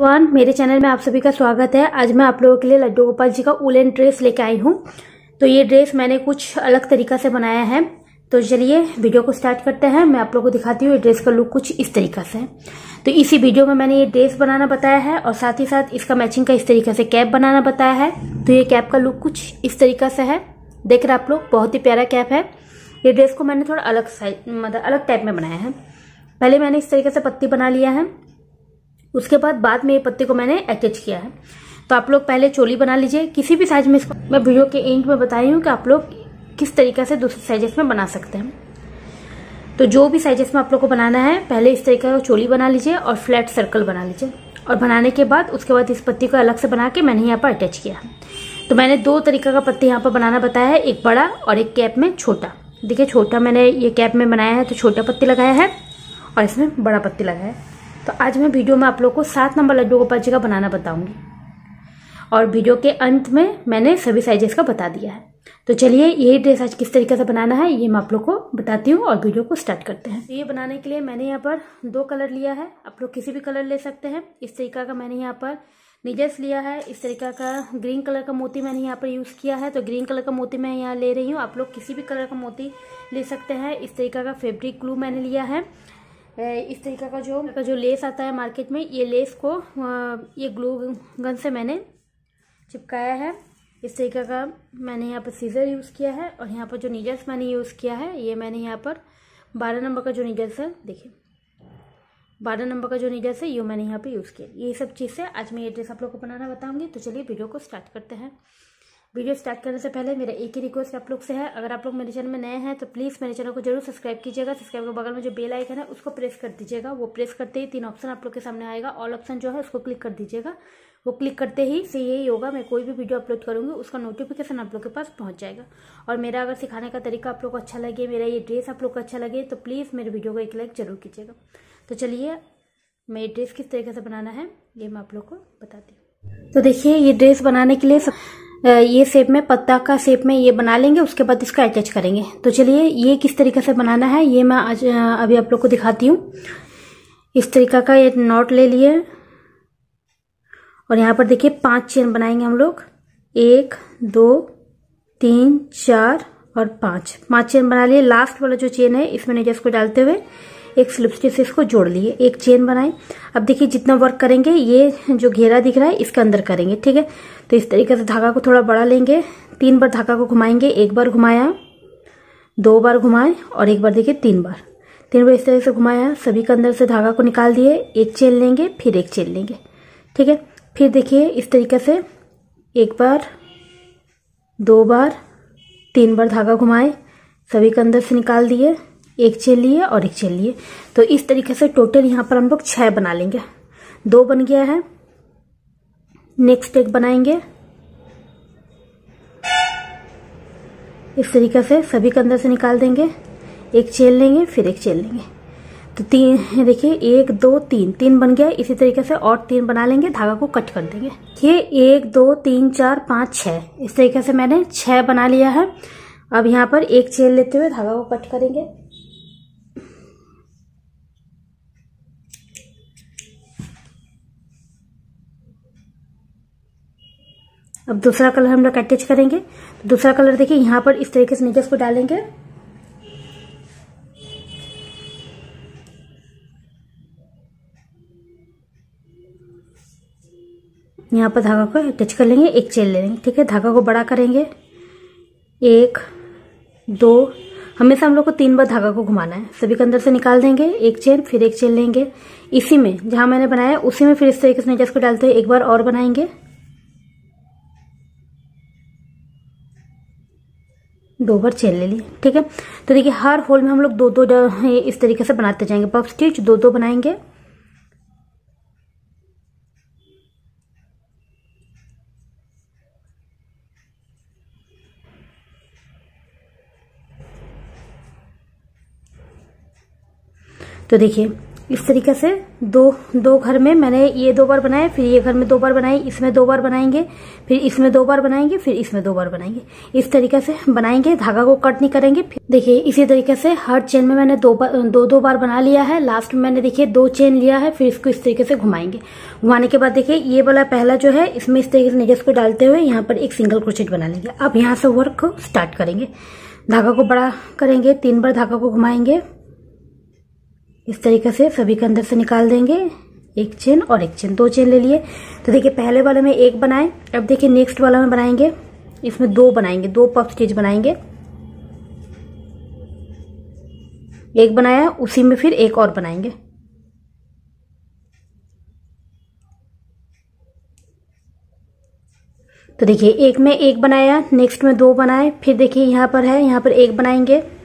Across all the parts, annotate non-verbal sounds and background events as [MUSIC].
One मेरे channel में आप सभी का स्वागत है। आज मैं आप लोगों के लिए लड्डू गोपाल जी का उलेन ड्रेस लेके आई हूँ। तो ये ड्रेस मैंने कुछ अलग तरीका से बनाया है। तो चलिए वीडियो को स्टार्ट करते हैं। मैं आप लोगों को दिखाती हूँ ये ड्रेस का लुक कुछ इस तरीका से। तो इसी वीडियो में मैंने ये ड्रेस बनाना बताया है और साथ ही साथ इसका मैचिंग का इस तरीके से कैप बनाना बताया है। तो ये कैप का लुक कुछ इस तरीका से है। देख रहे आप लोग, बहुत ही प्यारा कैप है। ये ड्रेस को मैंने थोड़ा अलग साइज़ मतलब अलग टाइप में बनाया है। पहले मैंने इस तरीके से पत्ती बना लिया है। उसके बाद बाद में ये पत्ते को मैंने अटैच किया है। तो आप लोग पहले चोली बना लीजिए, किसी भी साइज़ में इसको। मैं वीडियो के एंड में बताई हूँ कि आप लोग किस तरीके से दूसरे साइजेस में बना सकते हैं। तो जो भी साइजेस में आप लोग को बनाना है, पहले इस तरीके का चोली बना लीजिए और फ्लैट सर्कल बना लीजिए। और बनाने के बाद उसके बाद इस पत्ती को अलग से बना के मैंने यहाँ पर अटैच किया तो मैंने दो तरीका का पत्ती यहाँ पर बनाना बताया है, एक बड़ा और एक कैप में छोटा। देखिए, छोटा मैंने ये कैप में बनाया है तो छोटा पत्ती लगाया है और इसमें बड़ा पत्ती लगाया है। तो आज मैं वीडियो में आप लोग को सात नंबर लड्डू गोपाल का बनाना बताऊँगी। और वीडियो के अंत में मैंने सभी साइजेस का बता दिया है। तो चलिए यही ड्रेस आज किस तरीके से बनाना है, ये मैं आप लोग को बताती हूँ और वीडियो को स्टार्ट करते हैं। तो ये बनाने के लिए मैंने यहाँ पर दो कलर लिया है। आप लोग किसी भी कलर ले सकते हैं। इस तरीका का मैंने यहाँ पर निजर्स लिया है। इस तरीका का ग्रीन कलर का मोती मैंने यहाँ पर यूज़ किया है। तो ग्रीन कलर का मोती मैं यहाँ ले रही हूँ। आप लोग किसी भी कलर का मोती ले सकते हैं। इस तरीका का फेब्रिक ग्लू मैंने लिया है। इस तरीका का जो का जो लेस आता है मार्केट में, ये लेस को ये ग्लू गन से मैंने चिपकाया है। इस तरीका का मैंने यहाँ पर सीज़र यूज़ किया है और यहाँ पर जो नीडल्स मैंने यूज़ किया है, ये मैंने यहाँ पर बारह नंबर का जो नीडल्स है, देखिए। बारह नंबर का जो नीडल्स है, ये मैंने यहाँ पे यूज़ किया। ये सब चीज़ से आज मैं ये ड्रेस आप लोग को बनाना बताऊँगी तो चलिए वीडियो को स्टार्ट करते हैं। वीडियो स्टार्ट करने से पहले मेरा एक ही रिक्वेस्ट आप लोग से है। अगर आप लोग मेरे चैनल में नए हैं तो प्लीज़ मेरे चैनल को ज़रूर सब्सक्राइब कीजिएगा। सब्सक्राइब के बगल में जो बेल आइकन है, उसको प्रेस कर दीजिएगा। वो प्रेस करते ही तीन ऑप्शन आप लोग के सामने आएगा। ऑल ऑप्शन जो है, उसको क्लिक कर दीजिएगा। वो क्लिक करते ही से यही होगा, मैं कोई भी वीडियो अपलोड करूँगी, उसका नोटिफिकेशन आप लोग के पास पहुँच जाएगा। और मेरा अगर सिखाने का तरीका आप लोग को अच्छा लगे, मेरा ये ड्रेस आप लोग को अच्छा लगे तो प्लीज़ मेरे वीडियो को एक लाइक ज़रूर कीजिएगा। तो चलिए, मैं ये ड्रेस किस तरीके से बनाना है, ये मैं आप लोग को बताती हूँ। तो देखिए, ये ड्रेस बनाने के लिए सब ये शेप में, पत्ता का शेप में ये बना लेंगे, उसके बाद इसका अटैच करेंगे। तो चलिए, ये किस तरीके से बनाना है, ये मैं आज अभी आप लोग को दिखाती हूँ। इस तरीका का ये नॉट ले लिए। और यहाँ पर देखिए, पाँच चेन बनाएँगे हम लोग। एक, दो, तीन, चार और पाँच। पाँच चेन बना लिए। लास्ट वाला जो चेन है, इसमें नेजर्स को डालते हुए एक स्लिप स्टिच से इसको जोड़ लिए। एक चेन बनाए। अब देखिए, जितना वर्क करेंगे, ये जो घेरा दिख रहा है, इसके अंदर करेंगे, ठीक है? तो इस तरीके से धागा को थोड़ा बड़ा लेंगे। तीन बार धागा को घुमाएँगे। एक बार घुमाया, दो बार घुमाए और एक बार देखिए तीन बार। तीन बार इस तरह से घुमाया, सभी के अंदर से धागा को निकाल दिए, एक चेन लेंगे, फिर एक चेन लेंगे। ठीक है? फिर देखिए इस तरीके से एक बार, दो बार, तीन बार धागा घुमाए, सभी के अंदर से निकाल दिए, एक चेन लिए और एक चेन लिए। तो इस तरीके से टोटल यहाँ पर हम लोग छह बना लेंगे। दो बन गया है। नेक्स्ट एक बनाएँगे। इस तरीके से सभी के अंदर से निकाल देंगे। एक चेन लेंगे, फिर एक चेन लेंगे। तो तीन, [LAUGHS] देखिए, एक, दो, तीन। तीन बन गया। इसी तरीके से और तीन बना लेंगे। धागा को कट कर देंगे। ये एक, दो, तीन, चार, पाँच छः इस तरीके से मैंने छः बना लिया है। अब यहाँ पर एक चेन लेते हुए धागा को कट करेंगे। अब दूसरा कलर हम लोग अटैच करेंगे। तो दूसरा कलर देखिए, यहाँ पर इस तरीके से नीचे को डालेंगे। यहाँ पर धागा को अटैच कर लेंगे, एक चेन ले लेंगे, ठीक है? धागा को बड़ा करेंगे। एक, दो, हमेशा हम लोग को तीन बार धागा को घुमाना है। सभी के अंदर से निकाल देंगे, एक चेन फिर एक चेन लेंगे। इसी में, जहाँ मैंने बनाया उसी में फिर इस तरीके से नीचे को डालते हैं एक बार और बनाएँगे। दो बार चेन ले ली, ठीक है? तो देखिए, हर होल में हम लोग दो दो इस तरीके से बनाते जाएँगे। पफ स्टिच दो दो बनाएँगे। तो देखिए इस तरीके से दो दो घर में मैंने ये दो बार बनाए, फिर ये घर में दो बार बनाए, इसमें दो बार बनाएँगे, फिर इसमें दो बार बनाएँगे, फिर इसमें दो बार बनाएँगे। इस तरीके से बनाएँगे, धागा को कट नहीं करेंगे देखिए, इसी तरीके से हर चेन में मैंने दो बार, दो दो बार बना लिया है। लास्ट में मैंने देखिए दो चेन लिया है, फिर इसको इस तरीके से घुमाएँगे। घुमाने के बाद देखिए, ये वाला पहला जो है, इसमें इस तरीके से निजस को डालते हुए यहाँ पर एक सिंगल क्रोचेट बना लेंगे। अब यहाँ से वर्क स्टार्ट करेंगे। धागा को बड़ा करेंगे, तीन बार धागा को घुमाएँगे। इस तरीके से सभी के अंदर से निकाल देंगे। एक चेन और एक चेन दो चेन ले लिए। तो देखिए, पहले वाले में एक बनाए, अब देखिए नेक्स्ट वाला में बनाएँगे। इसमें दो बनाएँगे, दो पफ स्टिच बनाएँगे। एक बनाया, उसी में फिर एक और बनाएँगे। तो देखिए, एक में एक बनाया नेक्स्ट में दो बनाए, फिर देखिए यहाँ पर है, यहाँ पर एक बनाएँगे।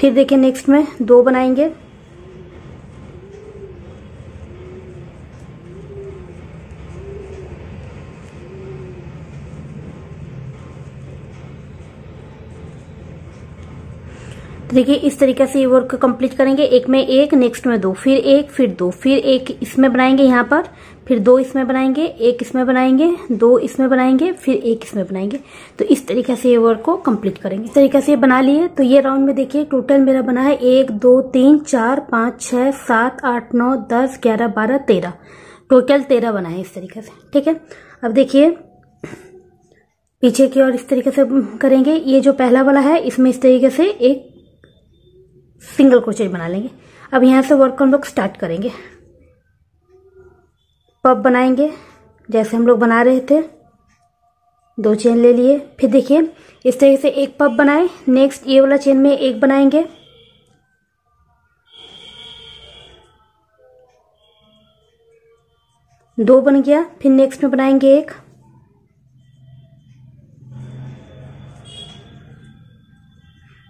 फिर देखिए नेक्स्ट में दो बनाएँगे। तो देखिए इस तरीके से ये वर्क कंप्लीट करेंगे। एक में एक नेक्स्ट में दो, फिर एक, फिर दो, फिर एक, इसमें बनाएँगे यहाँ पर। फिर दो इसमें बनाएँगे, एक इसमें बनाएँगे, दो इसमें बनाएँगे, फिर एक इसमें बनाएँगे। तो इस तरीके से ये वर्क को कंप्लीट करेंगे। इस तरीके से बना लिए तो ये राउंड में देखिए टोटल मेरा बना है एक, दो, तीन, चार, पाँच, छह, सात, आठ, नौ, दस, ग्यारह, बारह, तेरह। टोटल तेरह बना है इस तरीके से, ठीक है? अब देखिए, पीछे की ओर इस तरीके से करेंगे। ये जो पहला वाला है, इसमें इस तरीके से एक सिंगल क्रोचेट बना लेंगे। अब यहाँ से वर्क हम लोग स्टार्ट करेंगे। पप बनाएँगे, जैसे हम लोग बना रहे थे। दो चेन ले लिए। फिर देखिए, इस तरीके से एक पप बनाए। नेक्स्ट ये वाला चेन में एक बनाएँगे। दो बन गया, फिर नेक्स्ट में बनाएँगे एक।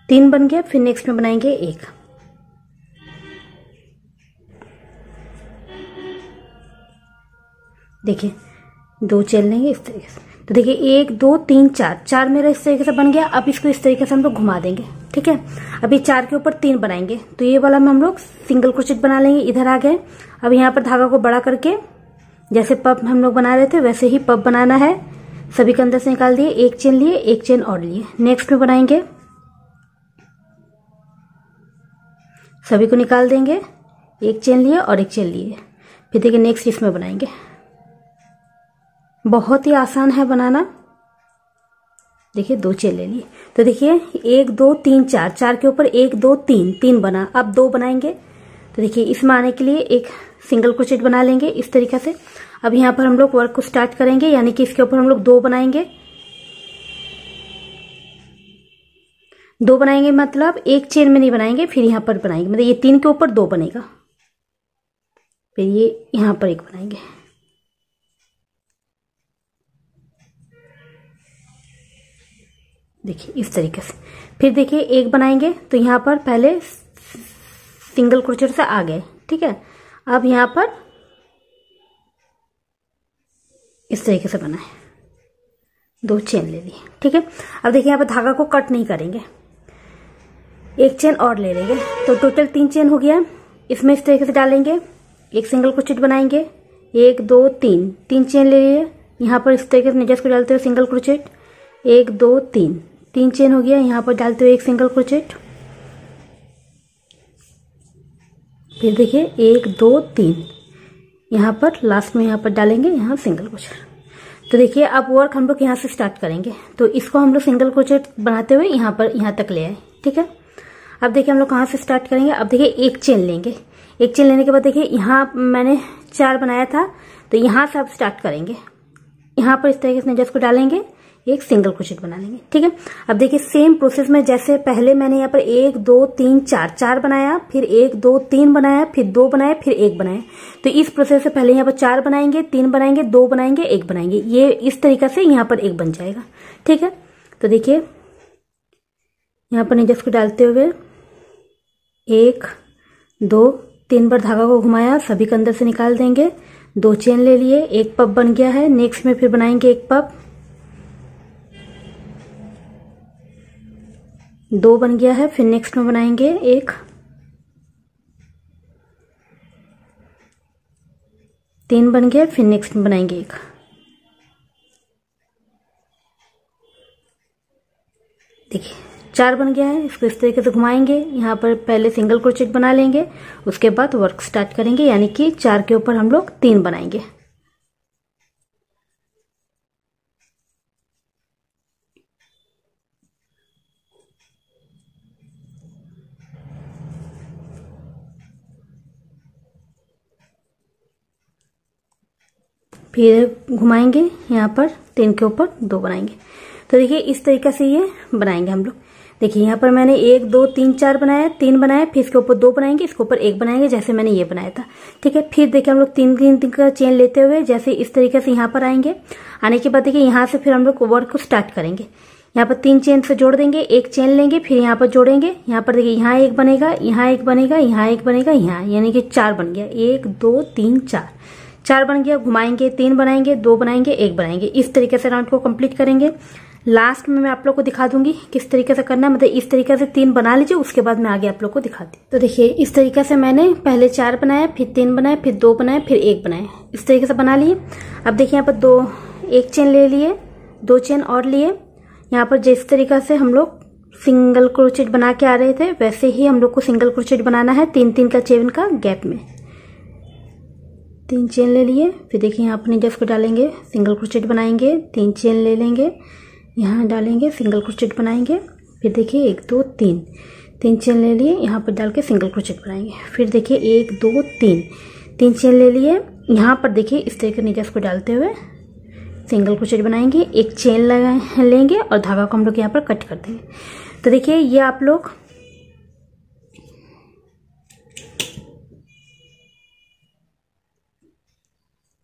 तीन बन गया, फिर नेक्स्ट में बनाएँगे एक। देखिए, दो चेन लेंगे इस तरीके से। तो देखिए, एक, दो, तीन, चार। चार मेरा इस तरीके से बन गया। अब इसको इस तरीके से हम लोग घुमा देंगे, ठीक है? अभी चार के ऊपर तीन बनाएँगे। तो ये वाला में हम लोग सिंगल क्रोचेट बना लेंगे, इधर आ गए। अब यहाँ पर धागा को बड़ा करके, जैसे पप हम लोग बना रहे थे, वैसे ही पप बनाना है। सभी के अंदर से निकाल दिए, एक चेन लिए, एक चेन और लिए। नेक्स्ट में बनाएँगे। सभी को निकाल देंगे। एक चेन लिए और एक चेन लिए। फिर देखिए नेक्स्ट इसमें बनाएँगे। बहुत ही आसान है बनाना। देखिए, दो चेन ले लिए। तो देखिए, एक, दो, तीन, चार। चार के ऊपर एक, दो, तीन। तीन बना। अब दो बनाएँगे। तो देखिए, इसमें आने के लिए एक सिंगल क्रोचेट बना लेंगे इस तरीके से। अब यहाँ पर हम लोग वर्क को स्टार्ट करेंगे, यानी कि इसके ऊपर हम लोग दो बनाएँगे। दो बनाएँगे मतलब एक चेन में नहीं बनाएँगे, फिर यहाँ पर बनाएँगे। मतलब ये तीन के ऊपर दो बनेगा। फिर ये यहाँ पर एक बनाएँगे। देखिए, इस तरीके से। फिर देखिए, एक बनाएँगे तो यहाँ पर पहले सिंगल क्रोचेट से आ गए ठीक है? अब यहाँ पर इस तरीके से बनाए। दो चेन ले ली ठीक है? अब देखिए, यहाँ पर धागा को कट नहीं करेंगे। एक चेन और ले लेंगे। तो टोटल तीन चेन हो गया। इसमें इस तरीके से डालेंगे। एक सिंगल क्रोचेट बनाएँगे। एक, दो, तीन। तीन चेन ले लिए। यहाँ पर इस तरीके से निजस को डालते हुए सिंगल क्रोचेट। एक, दो, तीन। तीन चेन हो गया, यहाँ पर डालते हुए एक सिंगल क्रोचेट फिर देखिए, एक, दो, तीन। यहाँ पर लास्ट में यहाँ पर डालेंगे यहाँ सिंगल क्रोचेट तो देखिए, अब वर्क हम लोग यहाँ से स्टार्ट करेंगे। तो इसको हम लोग सिंगल क्रोचेट बनाते हुए यहाँ पर, यहाँ तक ले आए, ठीक है? अब देखिए, हम लोग कहाँ से स्टार्ट करेंगे? अब देखिए, एक चेन लेंगे। एक चेन लेने के बाद देखिए, यहाँ मैंने चार बनाया था तो यहाँ से आप स्टार्ट करेंगे। यहाँ पर इस तरीके से नज़र को डालेंगे। एक सिंगल क्रोशेट बना लेंगे, ठीक है? अब देखिए सेम प्रोसेस में जैसे पहले मैंने यहाँ पर एक, दो, तीन, चार चार बनाया, फिर एक, दो, तीन बनाया, फिर दो बनाया, फिर एक बनाया। तो इस प्रोसेस से पहले यहाँ पर चार बनाएँगे, तीन बनाएँगे, दो बनाएँगे, एक बनाएँगे। ये इस तरीका से यहाँ पर एक बन जाएगा, ठीक है? तो देखिए, यहाँ पर निजस को डालते हुए एक, दो, तीन बार धागा को घुमाया, सभी के अंदर से निकाल देंगे, दो चेन ले लिए, एक पप बन गया है नेक्स्ट में फिर बनाएँगे एक पप दो बन गया है, फिर नेक्स्ट में बनाएँगे एक। तीन बन गया, फिर नेक्स्ट में बनाएँगे एक। देखिए, चार बन गया है, इसको इस तरीके से घुमाएँगे। यहाँ पर पहले सिंगल क्रोचेट बना लेंगे, उसके बाद वर्क स्टार्ट करेंगे, यानी कि चार के ऊपर हम लोग तीन बनाएँगे। फिर घुमाएँगे यहाँ पर, तीन के ऊपर, दो बनाएँगे। तो देखिए, इस तरीके से ये बनाएँगे हम लोग। देखिए, यहाँ पर मैंने एक, दो, तीन, चार बनाया, तीन बनाया, फिर इसके ऊपर दो बनाएँगे, इसके ऊपर एक बनाएँगे, जैसे मैंने ये बनाया था। ठीक है, फिर देखिए हम लोग तीन तीन तीन का चेन लेते हुए जैसे इस तरीके से यहाँ पर आएँगे। आने के बाद देखिए, यहाँ से फिर हम लोग वर्क को स्टार्ट करेंगे। यहाँ पर तीन चेन से जोड़ देंगे, एक चेन लेंगे, फिर यहाँ पर जोड़ेंगे। यहाँ पर देखिए, यहाँ एक बनेगा, यहाँ एक बनेगा, यहाँ एक बनेगा, यहाँ, यानी कि चार बन गया। एक, दो, तीन, चार। चार बन गया, घुमाएँगे, तीन बनाएँगे, दो बनाएँगे, एक बनाएँगे। इस तरीके से राउंड को कंप्लीट करेंगे। लास्ट में मैं आप लोग को दिखा दूँगी किस तरीके से करना है। मतलब इस तरीके से तीन बना लीजिए, उसके बाद मैं आगे आप लोग को दिखाती तो देखिए, इस तरीके से मैंने पहले चार बनाया, फिर तीन बनाए फिर दो बनाए फिर एक बनाए इस तरीके से बना लिए। अब देखिए, यहाँ पर दो, एक चेन ले लिए, दो चेन और लिए। यहाँ पर जिस तरीके से हम लोग सिंगल क्रोचेट बना के आ रहे थे, वैसे ही हम लोग को सिंगल क्रोचेट बनाना है तीन तीन का चेन का गैप में। तीन चेन ले लिए। फिर देखिए यहाँ अपने जस्ट को डालेंगे सिंगल क्रोचेट बनाएँगे, तीन चेन ले लेंगे, यहाँ डालेंगे सिंगल क्रोचेट बनाएँगे, फिर देखिए एक, दो, तीन। तीन चेन ले लिए, यहाँ पर डाल के सिंगल क्रोचेट बनाएँगे। फिर देखिए एक, दो, तीन। तीन चेन ले लिए, यहाँ पर देखिए इस तरीके नीचे को डालते हुए सिंगल क्रोचेट बनाएँगे, एक चेन लगा लेंगे और धागा को हम लोग यहाँ पर कट कर देंगे। तो देखिए ये आप लोग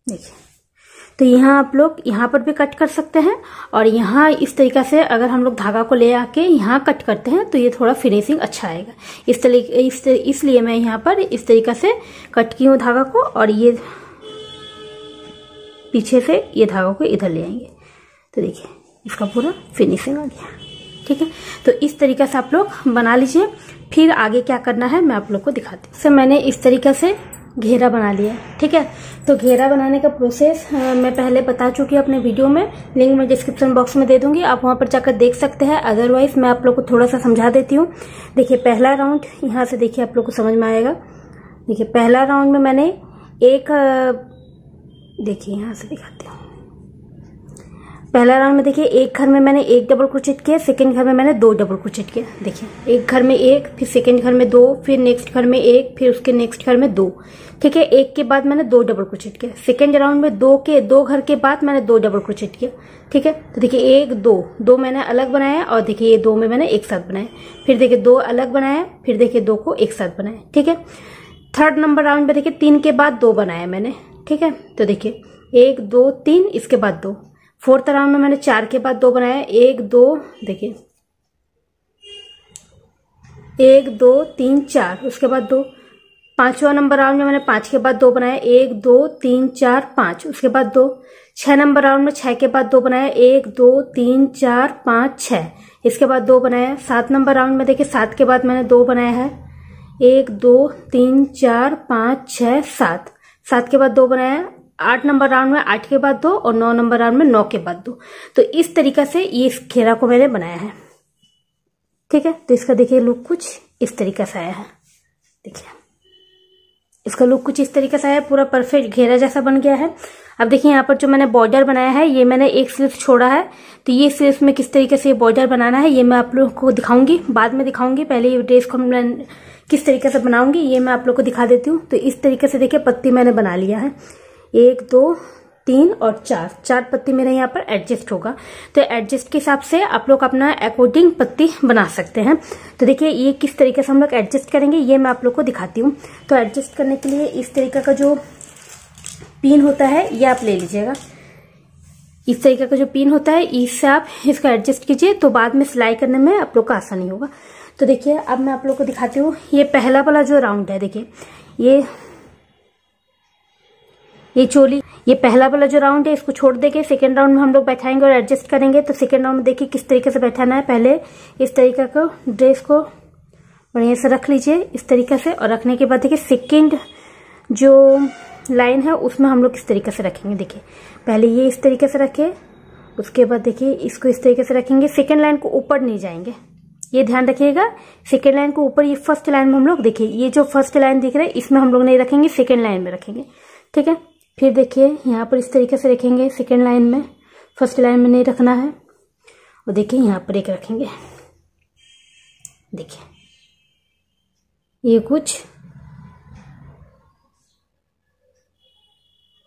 देखिए तो यहाँ आप लोग यहाँ पर भी कट कर सकते हैं और यहाँ इस तरीका से अगर हम लोग धागा को ले आके यहाँ कट करते हैं तो ये थोड़ा फिनिशिंग अच्छा आएगा। इस तरीके इस इसलिए मैं यहाँ पर इस तरीका से कट की हूँ धागा को और ये पीछे से ये धागा को इधर ले आएँगे। तो देखिए, इसका पूरा फिनिशिंग आ गया। ठीक है? तो इस तरीके से आप लोग बना लीजिए। फिर आगे क्या करना है, मैं आप लोग को दिखाती हूँ। मैंने इस तरीके से घेरा बना लिया ठीक है? तो घेरा बनाने का प्रोसेस मैं पहले बता चुकी हूँ अपने वीडियो में। लिंक मैं डिस्क्रिप्शन बॉक्स में दे दूँगी, आप वहाँ पर जाकर देख सकते हैं। अदरवाइज़ मैं आप लोग को थोड़ा सा समझा देती हूँ। देखिए, पहला राउंड यहाँ से देखिए आप लोग को समझ में आएगा। देखिए, पहला राउंड में मैंने एक देखिए, यहाँ से दिखाती हूँ। पहला राउंड में देखिए, एक घर में मैंने एक डबल क्रोचेट किया सेकंड घर में मैंने दो डबल क्रोचेट किया। देखिए, एक घर में एक, फिर सेकंड घर में दो, फिर नेक्स्ट घर में एक, फिर उसके नेक्स्ट घर में दो। ठीक है, एक के बाद मैंने दो डबल क्रोचेट किया। सेकंड राउंड में दो के, दो घर के बाद मैंने दो डबल क्रोचेट किया। ठीक है तो देखिए, एक, दो दो मैंने अलग बनाया और देखिए, ये दो में मैंने एक साथ बनाया। फिर देखिए, दो अलग बनाया, फिर देखिए, दो को एक साथ बनाया। ठीक है थर्ड नंबर राउंड में देखिए, तीन के बाद दो बनाया मैंने। ठीक है तो देखिए, एक, दो, तीन, इसके बाद दो। फोर्थ राउंड में मैंने चार के बाद दो बनाया। एक, दो, देखिए। एक, दो, तीन, चार, उसके बाद दो। पांचवा नंबर राउंड में मैंने पाँच के बाद दो बनाया। एक, दो, तीन, चार, पाँच, उसके बाद दो। छह नंबर राउंड में छह के बाद दो बनाया। एक, दो, तीन, चार, पाँच, छह, इसके बाद दो बनाया। सात नंबर राउंड में देखिए, सात के बाद मैंने दो बनाया है। एक, दो, तीन, चार, पाँच, छह, सात। सात के बाद दो बनाया। आठ नंबर राउंड में आठ के बाद दो और नौ नंबर राउंड में नौ के बाद दो। तो इस तरीका से ये इस घेरा को मैंने बनाया है। ठीक है? तो इसका देखिए लुक कुछ इस तरीके से आया है। देखिए। इसका लुक कुछ इस तरीके से आया है, पूरा परफेक्ट घेरा जैसा बन गया है। अब देखिए यहाँ पर जो मैंने बॉर्डर बनाया है, ये मैंने एक स्लिप छोड़ा है। तो ये स्लिप में किस तरीके से ये बॉर्डर बनाना है, ये मैं आप लोग को दिखाऊँगी। बाद में दिखाऊँगी, पहले ये ड्रेस को मैं किस तरीके से बनाऊँगी, ये मैं आप लोग को दिखा देती हूँ। तो इस तरीके से देखिए पत्ती मैंने बना लिया है। एक, दो, तीन और चार। चार पत्ती मेरे यहाँ पर एडजस्ट होगा। तो एडजस्ट के हिसाब से आप लोग अपना अकॉर्डिंग पत्ती बना सकते हैं। तो देखिए, ये किस तरीके से हम लोग एडजस्ट करेंगे, ये मैं आप लोग को दिखाती हूँ। तो एडजस्ट करने के लिए इस तरीके का जो पिन होता है, ये आप ले लीजिएगा। इस तरीके का जो पिन होता है, इससे आप इसको एडजस्ट कीजिए तो बाद में सिलाई करने में आप लोग का आसानी होगा। तो देखिए, अब मैं आप लोग को दिखाती हूँ। ये पहला वाला जो राउंड है, देखिए, ये ये चोली, ये पहला वाला जो राउंड है, इसको छोड़ देके सेकेंड राउंड में हम लोग बैठाएँगे और एडजस्ट करेंगे। तो सेकेंड राउंड में देखिए किस तरीके से बैठाना है। पहले इस तरीके को ड्रेस को बढ़िया से रख लीजिए इस तरीके से और रखने के बाद देखिए सेकेंड जो लाइन है, उसमें हम लोग किस तरीके से रखेंगे। देखिए, पहले ये इस तरीके से रखे, उसके बाद देखिए इसको इस तरीके से रखेंगे। सेकेंड लाइन को ऊपर नहीं जाएँगे। ये ध्यान रखिएगा सेकेंड लाइन को ऊपर, ये फ़र्स्ट लाइन में हम लोग, देखिए, ये जो फ़र्स्ट लाइन दिख रहा है, इसमें हम लोग नहीं रखेंगे सेकेंड लाइन में रखेंगे। ठीक है? फिर देखिए, यहाँ पर इस तरीके से रखेंगे सेकेंड लाइन में। फ़र्स्ट लाइन में नहीं रखना है। और देखिए, यहाँ पर एक रखेंगे। देखिए। ये कुछ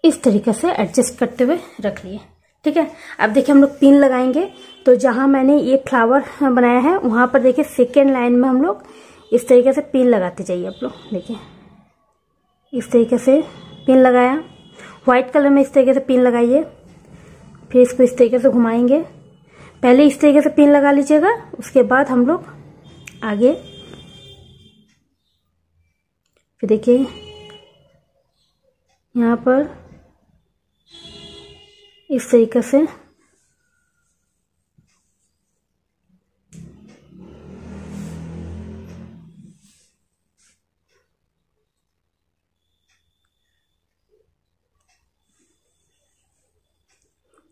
इस तरीके से एडजस्ट करते हुए रख लिए। ठीक है? अब देखिए, हम लोग पिन लगाएँगे। तो जहाँ मैंने ये फ्लावर बनाया है, वहाँ पर देखिए सेकेंड लाइन में हम लोग इस तरीके से पिन लगाते जाइए आप लोग। देखिए। इस तरीके से पिन लगाया। व्हाइट कलर में इस तरीके से पिन लगाइए। फिर इसको इस तरीके से घुमाएँगे। पहले इस तरीके से पिन लगा लीजिएगा, उसके बाद हम लोग आगे फिर देखिए, यहाँ पर इस तरीके से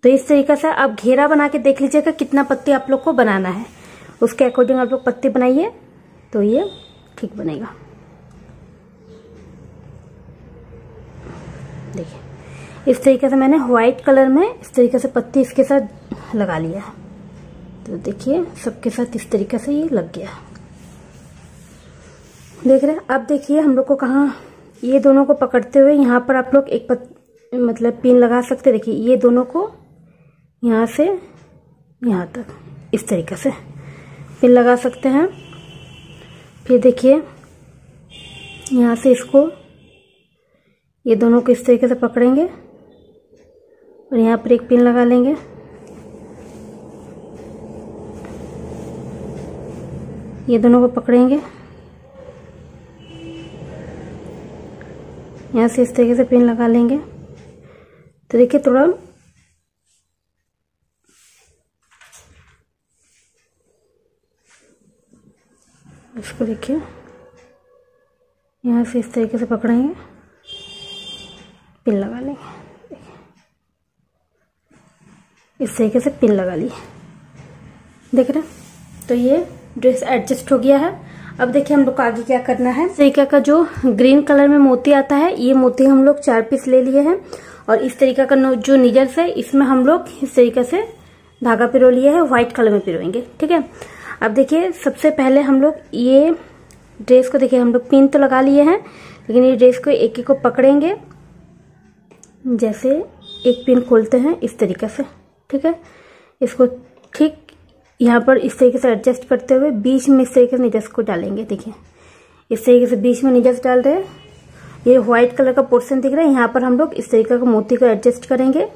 तो इस तरीके से आप घेरा बना के देख लीजिएगा कितना पत्ती आप लोग को बनाना है। उसके अकॉर्डिंग आप लोग पत्ती बनाइए तो ये ठीक बनेगा। देखिए इस तरीके से मैंने व्हाइट कलर में इस तरीके से पत्ती इसके साथ लगा लिया है। तो देखिए सबके साथ इस तरीके से ये लग गया देख रहे हैं अब देखिए हम लोग को कहा ये दोनों को पकड़ते हुए यहाँ पर आप लोग एक पत, मतलब पिन लगा सकते देखिए ये दोनों को यहाँ से यहाँ तक, इस तरीके से। पिन लगा सकते हैं। फिर देखिए, यहाँ से इसको, ये दोनों को इस तरीके से पकड़ेंगे और यहाँ पर एक पिन लगा लेंगे। ये दोनों को पकड़ेंगे। यहाँ से इस तरीके से पिन लगा लेंगे। तो देखिए, थोड़ा इसको देखिए। यहाँ से इस तरीके से पकड़ेंगे पिन लगा लेंगे इस तरीके से पिन लगा ली देख रहे तो ये ड्रेस एडजस्ट हो गया है। अब देखिए हम लोग को आगे क्या करना है। तरीके का जो ग्रीन कलर में मोती आता है, ये मोती हम लोग चार पीस ले लिए हैं। और इस तरीका का जो निजल्स है, इसमें हम लोग इस तरीके से धागा पिरो लिए है, व्हाइट कलर में पिरोएँगे। ठीक है? अब देखिए, सबसे पहले हम लोग ये ड्रेस को देखिए, हम लोग पिन तो लगा लिए हैं, लेकिन ये ड्रेस को एक एक को पकड़ेंगे। जैसे एक पिन खोलते हैं, इस तरीके से, ठीक है? इसको ठीक यहाँ पर इस तरीके से एडजस्ट करते हुए बीच में इस तरीके से निजस को डालेंगे, देखिए। इस तरीके से बीच में निजस डाल रहे हैं। ये व्हाइट कलर का पोर्शन दिख रहा है, यहाँ पर हम लोग इस तरीके का मोती को एडजस्ट करेंगे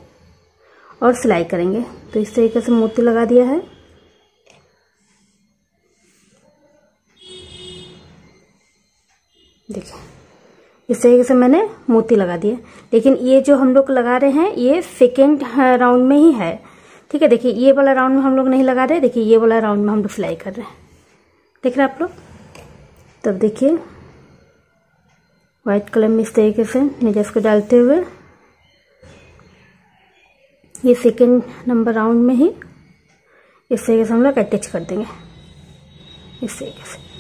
और सिलाई करेंगे। तो इस तरीके से मोती लगा दिया है। देखिए इस तरीके से मैंने मोती लगा दिया। लेकिन ये जो हम लोग लगा रहे हैं, ये सेकेंड राउंड में ही है। ठीक है, देखिए, ये वाला राउंड में हम लोग नहीं लगा रहे, देखिए, ये वाला राउंड में हम लोग सिलाई कर रहे हैं। देख रहे आप लोग? तब देखिए। व्हाइट कलर में इस तरीके से निजस को डालते हुए। ये सेकेंड नंबर राउंड में ही इस तरीके से हम लोग अटैच कर देंगे। इस तरीके से।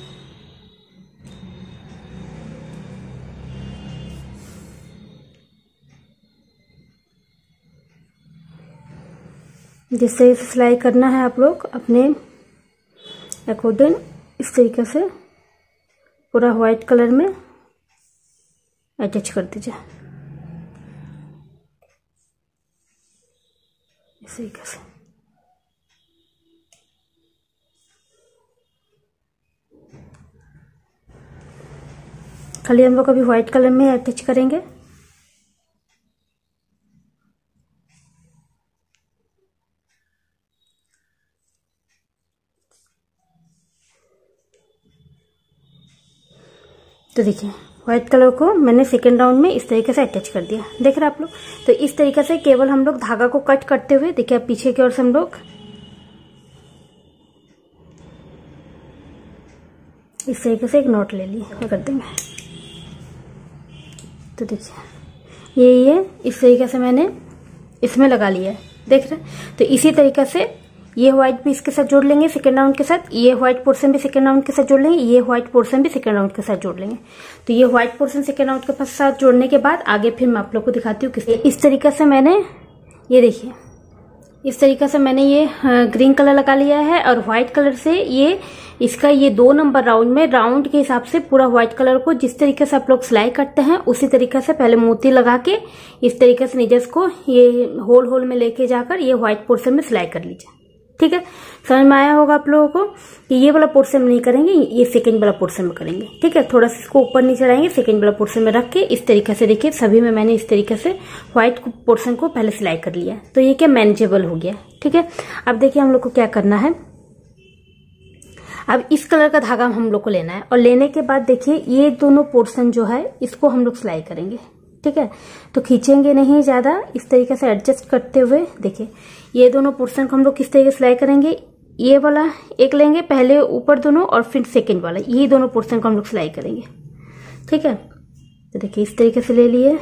जिससे सिलाई करना है आप लोग अपने अकॉर्डिंग इस तरीके से पूरा व्हाइट कलर में अटैच कर दीजिए। इस तरीके से। खाली हम लोग अभी व्हाइट कलर में अटैच करेंगे। तो देखिए व्हाइट कलर को मैंने सेकेंड राउंड में इस तरीके से अटैच कर दिया। देख रहे आप लोग? तो इस तरीके से केवल हम लोग धागा को कट करते हुए, देखिए आप पीछे की ओर से हम लोग, इस तरीके से एक नोट ले लिए कर देंगे तो देखिए यही है इस तरीके से मैंने इसमें लगा लिया है। देख रहे तो इसी तरीके से ये व्हाइट भी इसके साथ जोड़ लेंगे सेकेंड राउंड के साथ। ये व्हाइट पोर्शन भी सेकेंड राउंड के साथ जोड़ लेंगे, ये व्हाइट पोर्शन भी सेकेंड राउंड के साथ जोड़ लेंगे। तो ये व्हाइट पोर्शन सेकेंड राउंड के साथ जोड़ने के बाद आगे फिर मैं आप लोग को दिखाती हूँ इस तरीके से मैंने ये देखिए। इस तरीके से मैंने ये ग्रीन कलर लगा लिया है और व्हाइट कलर से ये इसका ये दो नंबर राउंड में राउंड के हिसाब से पूरा व्हाइट कलर को जिस तरीके से आप लोग सिलाई करते हैं, उसी तरीके से पहले मोती लगा के इस तरीके से निजस को ये होल होल में लेके जाकर ये व्हाइट पोर्शन में सिलाई कर लीजिए। ठीक है? समझ में आया होगा आप लोगों को कि ये वाला पोर्शन में नहीं करेंगे, ये सेकेंड वाला पोर्शन में करेंगे। ठीक है? थोड़ा सा इसको ऊपर नीचे चढ़ाएँगे सेकेंड वाला पोर्शन में रख के इस तरीके से देखिए, सभी में मैंने इस तरीके से व्हाइट पोर्शन को पहले सिलाई कर लिया। तो ये क्या मैनेजेबल हो गया? ठीक है? अब देखिए हम लोग को क्या करना है। अब इस कलर का धागा हम लोग को लेना है और लेने के बाद देखिए, ये दोनों पोर्शन जो है, इसको हम लोग सिलाई करेंगे। ठीक है? तो खींचेंगे नहीं ज़्यादा, इस तरीके से एडजस्ट करते हुए देखिए ये दोनों पोर्सन को हम लोग किस तरीके से सिलाई करेंगे? ये वाला एक लेंगे, पहले ऊपर दोनों और फिर सेकेंड वाला। ये दोनों पोर्सन को हम लोग सिलाई करेंगे। ठीक है? तो देखिए, इस तरीके से ले लिए।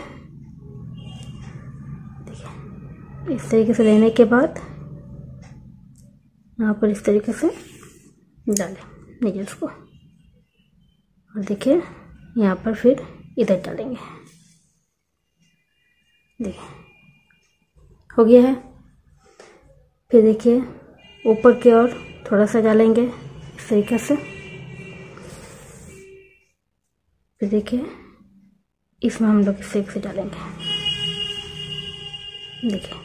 इस तरीके से लेने के बाद यहाँ पर इस तरीके से डालें। नीडल्स को और देखिए, यहाँ पर फिर इधर डालेंगे। देखिए, हो गया है? फिर देखिए, ऊपर की ओर थोड़ा सा डालेंगे इस तरीके से। फिर देखिए, इसमें हम लोग इस तरीके से डालेंगे। देखिए।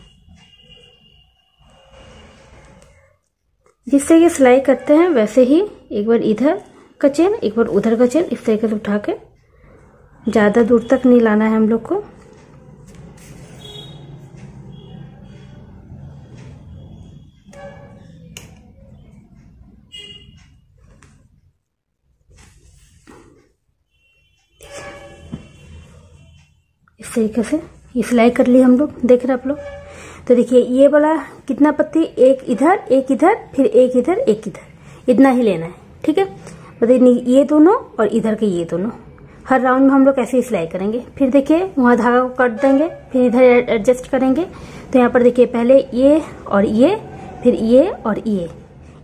जिससे ये सिलाई करते हैं, वैसे ही एक बार इधर का चेन, एक बार उधर का चेन, इस तरीके से उठा के ज़्यादा दूर तक नहीं लाना है हम लोग को। तरीके से। ये सिलाई कर ली हम लोग, देख रहे आप लोग। तो देखिए, ये वाला कितना पत्ती, एक इधर एक इधर, फिर एक इधर एक इधर। इतना ही लेना है, ठीक है? बताइए ये दोनों और इधर के ये दोनों। हर राउंड में हम लोग ऐसे ही सिलाई करेंगे। फिर देखिए, वहाँ धागा को काट देंगे, फिर इधर एडजस्ट करेंगे। तो यहाँ पर देखिए, पहले ये और ये, फिर ये और ये।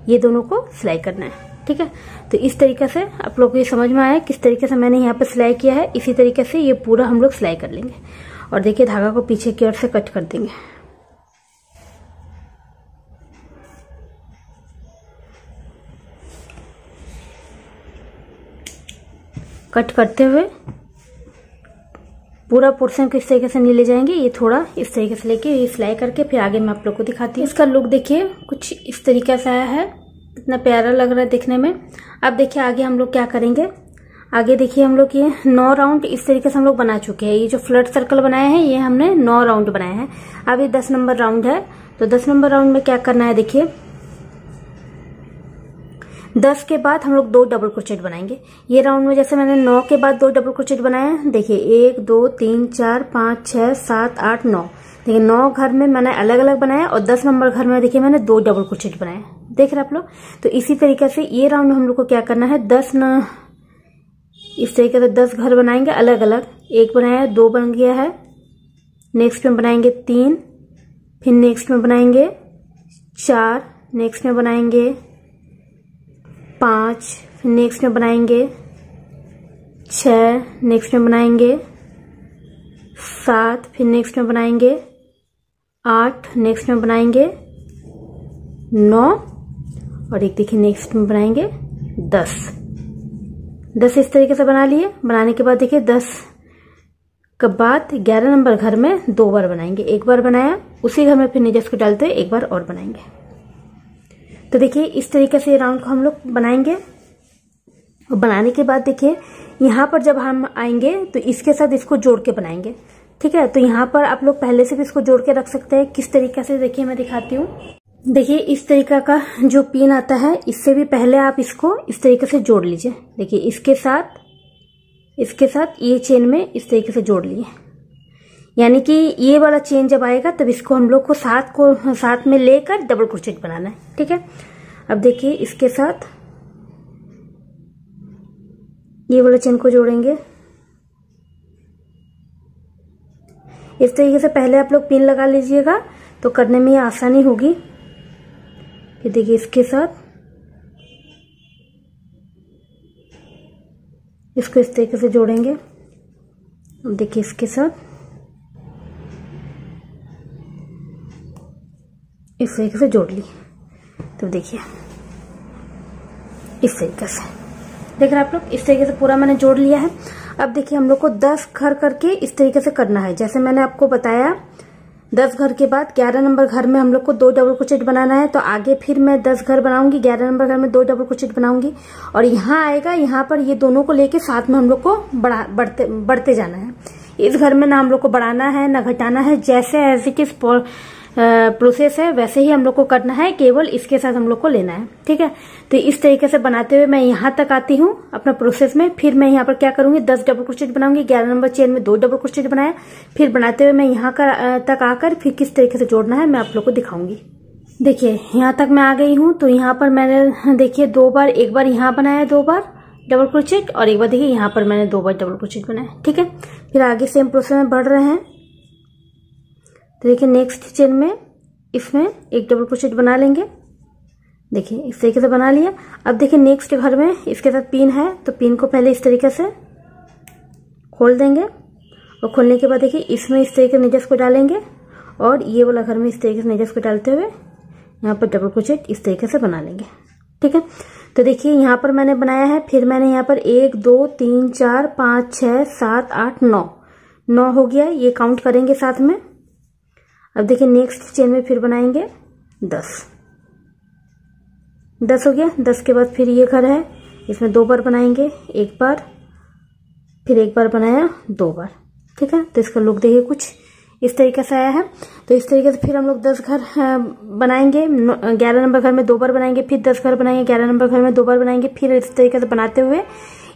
ये दोनों को सिलाई करना है। ठीक है? तो इस तरीके से आप लोग को ये समझ में आया किस तरीके से मैंने यहाँ पर सिलाई किया है। इसी तरीके से ये पूरा हम लोग सिलाई कर लेंगे। और देखिए धागा को पीछे की ओर से कट कर देंगे। कट करते हुए पूरा पोर्शन को इस तरीके से नहीं ले जाएँगे, ये थोड़ा इस तरीके से लेके ये सिलाई करके फिर आगे मैं आप लोग को दिखाती हूँ। इसका लुक देखिए, कुछ इस तरीके से आया है। इतना प्यारा लग रहा है देखने में। अब देखिए आगे हम लोग क्या करेंगे? आगे देखिए हम लोग ये नौ राउंड इस तरीके से हम लोग बना चुके हैं। ये जो फ्लड सर्कल बनाए हैं, ये हमने नौ राउंड बनाए हैं। अब ये दस नंबर राउंड है। तो दस नंबर राउंड में क्या करना है देखिए। दस के बाद हम लोग दो डबल क्रोचेट बनाएँगे। ये राउंड में जैसे मैंने नौ के बाद दो डबल क्रोचेट बनाए हैं, देखिए एक, दो, तीन, चार, पाँच, छह, सात, आठ, नौ। देखिए नौ घर में मैंने अलग अलग बनाया और दस नंबर घर में देखिए मैंने दो डबल क्रोचेट बनाए। देख रहे आप लोग? तो इसी तरीके से ये राउंड हम लोग को क्या करना है? दस न, इस तरीके से दस घर बनाएँगे अलग अलग एक बनाया, दो बन गया है। नेक्स्ट में बनाएँगे तीन, फिर नेक्स्ट में बनाएँगे चार नेक्स्ट में बनाएँगे पाँच, फिर नेक्स्ट में बनाएँगे छ नेक्स्ट में बनाएँगे सात, फिर नेक्स्ट में बनाएँगे आठ नेक्स्ट में बनाएँगे नौ और एक देखिए नेक्स्ट में बनाएँगे दस। दस इस तरीके से बना लिए। बनाने के बाद देखिए दस के बाद ग्यारह नंबर घर में दो बार बनाएँगे। एक बार बनाया, उसी घर में फिर नीचे को डालते हुए एक बार और बनाएँगे। तो देखिए इस तरीके से राउंड को हम लोग बनाएँगे। और बनाने के बाद देखिए, यहाँ पर जब हम आएँगे तो इसके साथ इसको जोड़ के बनाएँगे। ठीक है? तो यहाँ पर आप लोग पहले से भी इसको जोड़ के रख सकते हैं। किस तरीके से, देखिए मैं दिखाती हूँ। देखिए, इस तरीका का जो पिन आता है, इससे भी पहले आप इसको इस तरीके से जोड़ लीजिए। देखिए, इसके साथ इसके साथ ये चेन में इस तरीके से जोड़ लिए यानी कि ये वाला चेन जब आएगा, तब इसको हम लोग को साथ को साथ में लेकर डबल क्रोचेट बनाना है। ठीक है? अब देखिए, इसके साथ ये वाला चेन को जोड़ेंगे। इस तरीके से पहले आप लोग पिन लगा लीजिएगा तो करने में आसानी होगी। फिर देखिए इसके साथ। इसको इस तरीके से जोड़ेंगे। अब देखिए इसके साथ। इस तरीके से जोड़ ली तो देखिए। इस तरीके से। देख रहे आप लोग, इस तरीके से पूरा मैंने जोड़ लिया है। अब देखिए हम लोग को दस घर करके इस तरीके से करना है। जैसे मैंने आपको बताया दस घर के बाद ग्यारह नंबर घर में हम लोग को दो डबल क्रोचेट बनाना है तो आगे फिर मैं दस घर बनाऊँगी, ग्यारह नंबर घर में दो डबल क्रोचेट बनाऊँगी। और यहाँ आएगा, यहाँ पर ये दोनों को लेके साथ में हम लोग को बढ़ा, बढ़ते बढ़ते जाना है। इस घर में ना हम लोग को बढ़ाना है, ना घटाना है, जैसे एज इज़ प्रोसेस है, वैसे ही हम लोग को करना है, केवल इसके साथ हम लोग को लेना है, ठीक है? तो इस तरीके से बनाते हुए मैं यहाँ तक आती हूँ, अपना प्रोसेस में, फिर मैं यहाँ पर क्या करूँगी, दस डबल क्रोचेट बनाऊँगी, ग्यारह नंबर चेन में दो डबल क्रोचेट बनाया, फिर बनाते हुए मैं यहाँ तक आकर फिर किस तरीके से जोड़ना है मैं आप लोग को दिखाऊँगी। देखिए, यहाँ तक मैं आ गई हूँ तो यहाँ पर मैंने देखिए, दो बार, एक बार यहाँ बनाया दो बार डबल क्रोचेट और एक बार देखिए, यहाँ पर मैंने दो बार डबल क्रोचेट बनाया, ठीक है? फिर आगे सेम प्रोसेस में बढ़ रहे हैं। तो देखिए नेक्स्ट चेन में इसमें एक डबल क्रोशेट बना लेंगे। देखिए इस तरीके से बना लिया। अब देखिए नेक्स्ट घर में इसके साथ पिन है तो पिन को पहले इस तरीके से खोल देंगे और खोलने के बाद देखिए इसमें इस तरीके से निजस को डालेंगे और ये वाला घर में इस तरीके से निजस को डालते हुए यहाँ पर डबल क्रोशेट इस तरीके से बना लेंगे। ठीक है? तो देखिए यहाँ पर मैंने बनाया है, फिर मैंने यहाँ पर एक, दो, तीन, चार, पाँच छ सात, आठ, नौ। नौ हो गया, ये काउंट करेंगे साथ में। अब देखिए नेक्स्ट चेन में फिर बनाएँगे दस। दस हो गया। दस के बाद फिर ये घर है। इसमें दो बार बनाएँगे। एक बार। फिर एक बार बनाया। दो बार। ठीक है? तो इसका लुक देखिए कुछ इस तरीके से आया है। तो इस तरीके से फिर हम लोग दस घर बनाएँगे। ग्यारह नंबर घर में दो बार बनाएँगे। फिर दस घर बनाएँगे। ग्यारह नंबर घर में दो बार बनाएँगे। फिर इस तरीके से बनाते हुए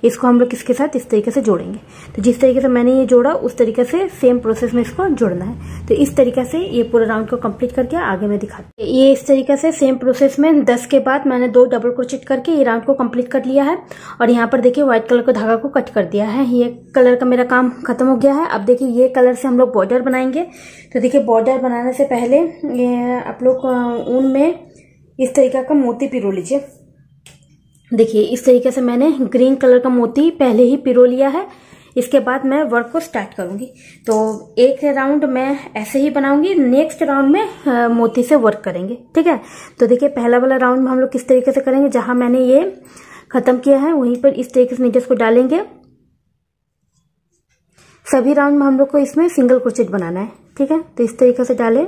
इसको हम लोग किसके साथ? इस तरीके से जोड़ेंगे। तो जिस तरीके से मैंने ये जोड़ा, उस तरीके से सेम प्रोसेस में इसको जोड़ना है। तो इस तरीके से ये पूरा राउंड को कंप्लीट करके आगे मैं दिखाती ये इस तरीके से सेम प्रोसेस में दस के बाद मैंने दो डबल क्रोचेट करके ये राउंड को कंप्लीट कर लिया है। और यहाँ पर देखिए व्हाइट कलर का धागा को कट कर दिया है। ये कलर का मेरा काम खत्म हो गया है। अब देखिए ये कलर से हम लोग बॉर्डर बनाएँगे। तो देखिए बॉर्डर बनाने से पहले आप लोग ऊन में इस तरीका का मोती पिरो लीजिए। देखिए, इस तरीके से मैंने ग्रीन कलर का मोती पहले ही पिरो लिया है। इसके बाद मैं वर्क को स्टार्ट करूँगी। तो एक राउंड मैं ऐसे ही बनाऊँगी नेक्स्ट राउंड में मोती से वर्क करेंगे। ठीक है? तो देखिए, पहला वाला राउंड में हम लोग किस तरीके से करेंगे, जहाँ मैंने ये खत्म किया है, वहीं पर इस तरीके से नीचे को डालेंगे। सभी राउंड में हम लोग को इसमें सिंगल क्रोचेट बनाना है। ठीक है? तो इस तरीके से डालें।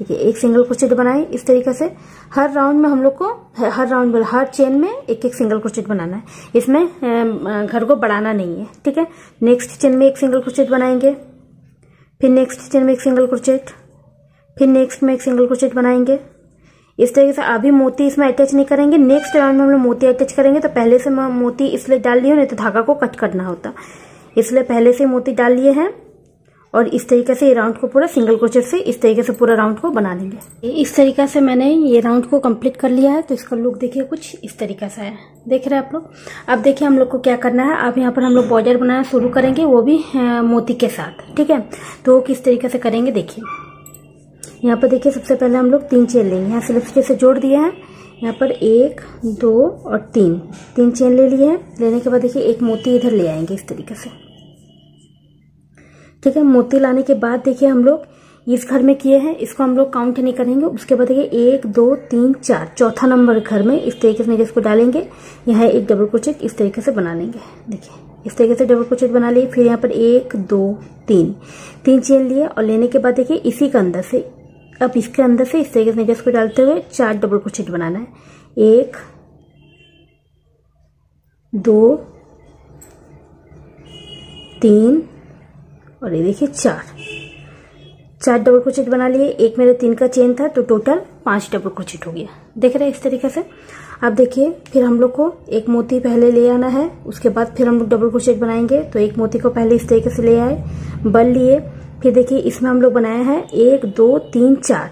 देखिए, एक सिंगल क्रोचेट बनाए इस तरीके से। हर राउंड में हम लोग को, हर राउंड में, हर चेन में एक एक सिंगल क्रोचेट बनाना है। इसमें घर को बढ़ाना नहीं है, ठीक है? नेक्स्ट चेन में एक सिंगल क्रोचेट बनाएँगे। फिर नेक्स्ट चेन में एक सिंगल क्रोचेट फिर नेक्स्ट में एक सिंगल क्रोचेट बनाएँगे। इस तरीके से अभी मोती इसमें अटैच नहीं करेंगे। नेक्स्ट राउंड में हम लोग मोती अटैच करेंगे तो पहले से मोती इसलिए डाल लिए नहीं तो धागा को कट करना होता। इसलिए पहले से मोती डाल लिए हैं। और इस तरीके से ये राउंड को पूरा सिंगल क्रोचेट से इस तरीके से पूरा राउंड को बना लेंगे इस तरीके से मैंने ये राउंड को कंप्लीट कर लिया है तो इसका लुक देखिए कुछ इस तरीके से है। देख रहे हैं आप लोग? अब देखिए हम लोग को क्या करना है। अब यहाँ पर हम लोग बॉर्डर बनाना शुरू करेंगे, वो भी मोती के साथ, ठीक है? तो किस तरीके से करेंगे देखिए। यहाँ पर देखिए सबसे पहले हम लोग तीन चेन लेंगे। यहाँ स्लिप से जोड़ दिए हैं। यहाँ पर एक, दो और तीन। तीन चेन ले लिए हैं। लेने के बाद देखिए एक मोती इधर ले आएँगे इस तरीके से। ठीक है, मोती लाने के बाद देखिए हम लोग इस घर में किए हैं, इसको हम लोग काउंट नहीं करेंगे। उसके बाद देखिए, एक, दो, तीन, चार, चौथा नंबर घर में इस तरीके से इसको डालेंगे। यहाँ एक डबल क्रोचेट इस तरीके से बना लेंगे। देखिए, इस तरीके से डबल क्रोचेट बना लिए, फिर यहाँ पर एक, दो, तीन तीन चेन लिए और लेने के बाद देखिए, इसी के अंदर से, अब इसके अंदर से इस तरीके से इसको डालते हुए चार डबल क्रोचेट बनाना है। एक, दो, तीन और ये देखिए चार। चार डबल क्रोचेट बना लिए। एक मेरे तीन का चेन था तो टोटल पाँच डबल क्रोचेट हो गया। देख रहे हैं इस तरीके से? अब देखिए, फिर हम लोग को एक मोती पहले ले आना है, उसके बाद फिर हम लोग डबल क्रोचेट बनाएँगे। तो एक मोती को पहले इस तरीके से ले आए, बल लिए। फिर देखिए, इसमें हम लोग बनाया है एक, दो, तीन, चार।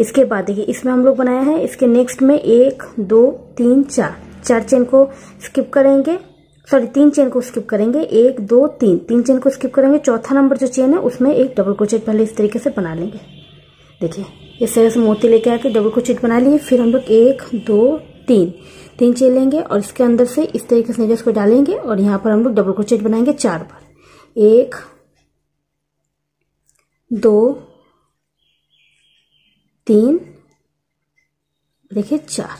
इसके बाद देखिए, इसमें हम लोग बनाया है, इसके नेक्स्ट में एक, दो, तीन, चार। चार चेन को स्किप करेंगे। सॉरी, तीन चेन को स्किप करेंगे। एक, दो, तीन। तीन चेन को स्किप करेंगे। चौथा नंबर जो चेन है, उसमें एक डबल क्रोचेट पहले इस तरीके से बना लेंगे। देखिए इस तरह से मोती लेके आके डबल क्रोचेट बना लिए। फिर हम लोग एक, दो, तीन। तीन चेन लेंगे और इसके अंदर से इस तरीके से नीडल्स को डालेंगे और यहाँ पर हम लोग डबल क्रोचेट बनाएँगे चार बार। एक, दो, तीन, देखिए चार।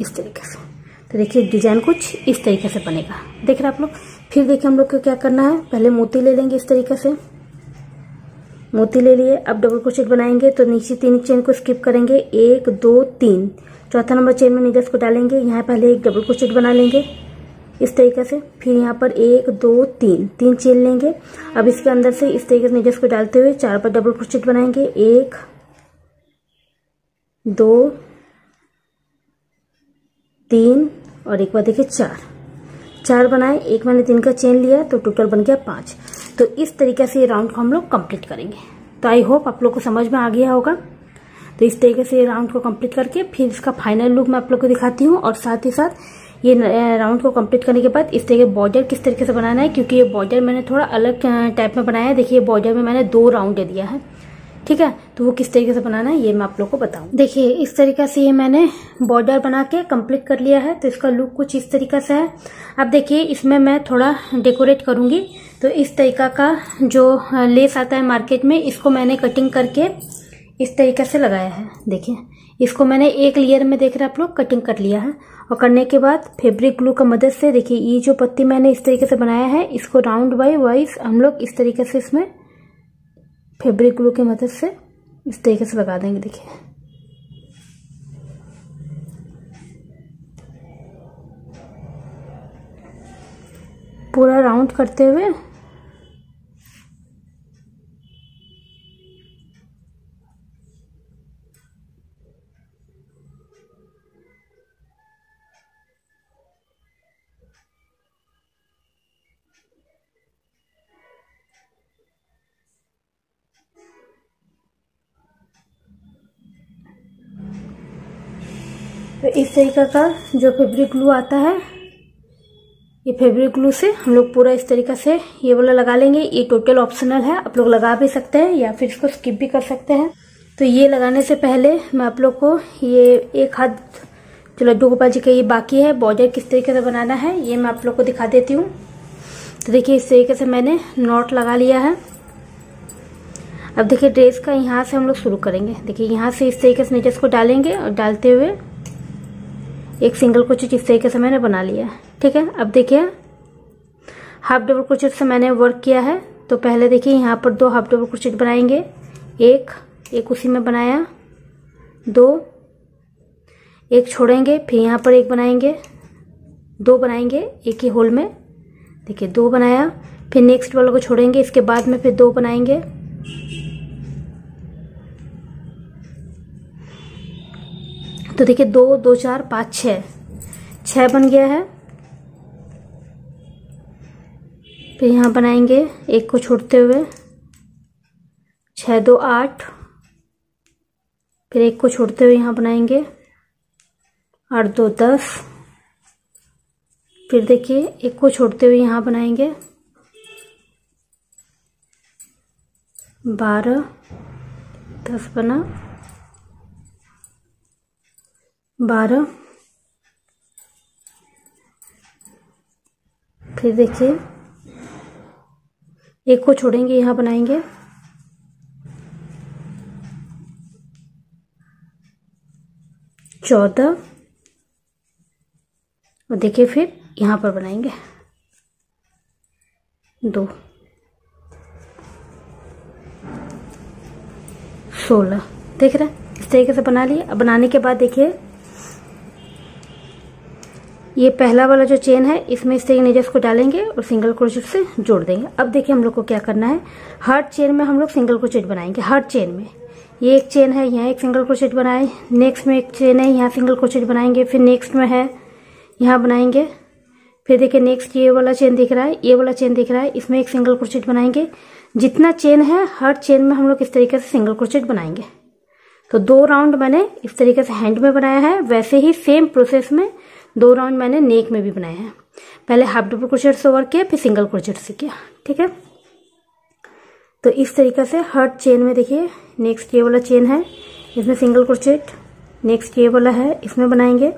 इस तरीके से। तो देखिए डिज़ाइन कुछ इस तरीके से बनेगा। देख रहे आप लोग? फिर देखिए हम लोग को क्या करना है? पहले मोती ले लेंगे इस तरीके से। मोती ले लिए, अब डबल क्रोचेट बनाएँगे तो नीचे तीन चेन को स्किप करेंगे। एक, दो, तीन। चौथा नंबर चेन में नीडल्स को डालेंगे। यहाँ पहले एक डबल क्रोचेट बना लेंगे इस तरीके से। फिर यहाँ पर एक, दो, तीन। तीन चेन लेंगे। अब इसके अंदर से इस तरीके से नीडल्स को डालते हुए चार पर डबल क्रोचेट बनाएँगे। एक, दो, तीन। और एक बार देखिए चार। चार बनाए, एक मैंने तीन का चेन लिया तो टोटल बन गया पाँच। तो इस तरीके से ये राउंड को हम लोग कंप्लीट करेंगे। तो आई होप आप लोग को समझ में आ गया होगा। तो इस तरीके से ये राउंड को कंप्लीट करके फिर इसका फाइनल लुक मैं आप लोग को दिखाती हूँ और साथ ही साथ ये राउंड को कंप्लीट करने के बाद इस तरीके बॉर्डर किस तरीके से बनाना है, क्योंकि ये बॉर्डर मैंने थोड़ा अलग टाइप में बनाया है। देखिए बॉर्डर में मैंने दो राउंड दिया है। ठीक है? तो वो किस तरीके से बनाना है, ये मैं आप लोग को बताऊँ। देखिए, इस तरीके से ये मैंने बॉर्डर बना के कंप्लीट कर लिया है तो इसका लुक कुछ इस तरीके से है। अब देखिए, इसमें मैं थोड़ा डेकोरेट करूँगी। तो इस तरीका का जो लेस आता है मार्केट में, इसको मैंने कटिंग करके इस तरीके से लगाया है। देखिए, इसको मैंने एक लेयर में देख रहे आप लोग कटिंग कर लिया है। और करने के बाद फैब्रिक ग्लू का मदद से, देखिए, ये जो पत्ती मैंने इस तरीके से बनाया है, इसको राउंड बाई वाइज हम लोग इस तरीके से इसमें फैब्रिक ग्लू की मदद से इस तरीके से लगा देंगे, देखिए। पूरा राउंड करते हुए तो इस तरीका का जो फैब्रिक ग्लू आता है, ये फैब्रिक ग्लू से हम लोग पूरा इस तरीका से ये वाला लगा लेंगे। ये टोटल ऑप्शनल है, आप लोग लगा भी सकते हैं या फिर इसको स्किप भी कर सकते हैं। तो ये लगाने से पहले मैं आप लोग को ये एक हाथ, जो लड्डू गोपाल जी का ये बाकी है बॉर्डर किस तरीके से बनाना है, ये मैं आप लोग को दिखा देती हूँ। तो देखिए, इस तरीके से मैंने नॉट लगा लिया है। अब देखिए ड्रेस का यहाँ से हम लोग शुरू करेंगे। देखिए, यहाँ से इस तरीके से नीचे को डालेंगे और डालते हुए एक सिंगल क्रोचेट इस तरीके से मैंने बना लिया है, ठीक है? अब देखिए हाफ़ डबल क्रोचेट से मैंने वर्क किया है तो पहले देखिए यहाँ पर दो हाफ़ डबल क्रोचेट बनाएँगे। एक एक उसी में बनाया, दो, एक छोड़ेंगे, फिर यहाँ पर एक बनाएँगे, दो बनाएँगे, एक ही होल में। देखिए, दो बनाया, फिर नेक्स्ट वाले को छोड़ेंगे, इसके बाद में फिर दो बनाएँगे। तो देखिए, दो दो, चार, पाँच छ छः बन गया है। फिर यहाँ बनाएँगे एक को छोड़ते हुए। छ दो, आठ। फिर एक को छोड़ते हुए यहाँ बनाएँगे। आठ, दो, दस। फिर देखिए, एक को छोड़ते हुए यहाँ बनाएँगे। बारह, दस बना। बारह। फिर देखिए। एक को छोड़ेंगे, यहाँ बनाएँगे। चौदह। और देखिए फिर यहाँ पर बनाएँगे। दो। सोलह। देख रहे हैं? इस तरीके से बना लिए। अब बनाने के बाद देखिए। ये पहला वाला जो चेन है, इसमें इस तरीके नीडल्स को डालेंगे और सिंगल क्रोचेट से जोड़ देंगे। अब देखिए हम लोग को क्या करना है। हर चेन में हम लोग सिंगल क्रोचेट बनाएँगे, हर चेन में। ये एक चेन है, यहाँ एक सिंगल क्रोशेट बनाए नेक्स्ट में एक चेन है, यहाँ सिंगल क्रोशेट बनाएँगे, फिर नेक्स्ट में है, यहाँ बनाएँगे। फिर देखिए नेक्स्ट ये वाला चेन दिख रहा है, ये वाला चेन दिख रहा है, इसमें एक सिंगल क्रोशेट बनाएँगे। जितना चेन है, हर चेन में हम लोग इस तरीके से सिंगल क्रोशेट बनाएँगे। तो दो राउंड मैंने इस तरीके से हैंड में बनाया है, वैसे ही सेम प्रोसेस में दो राउंड मैंने नेक में भी बनाया है। पहले हाफ़ डबल क्रोशेट से वर्क किया फिर सिंगल क्रोशेट से किया ठीक है? तो इस तरीके से हर चेन में देखिए नेक्स्ट ये वाला चेन है इसमें सिंगल क्रोशेट नेक्स्ट ये वाला है इसमें बनाएँगे।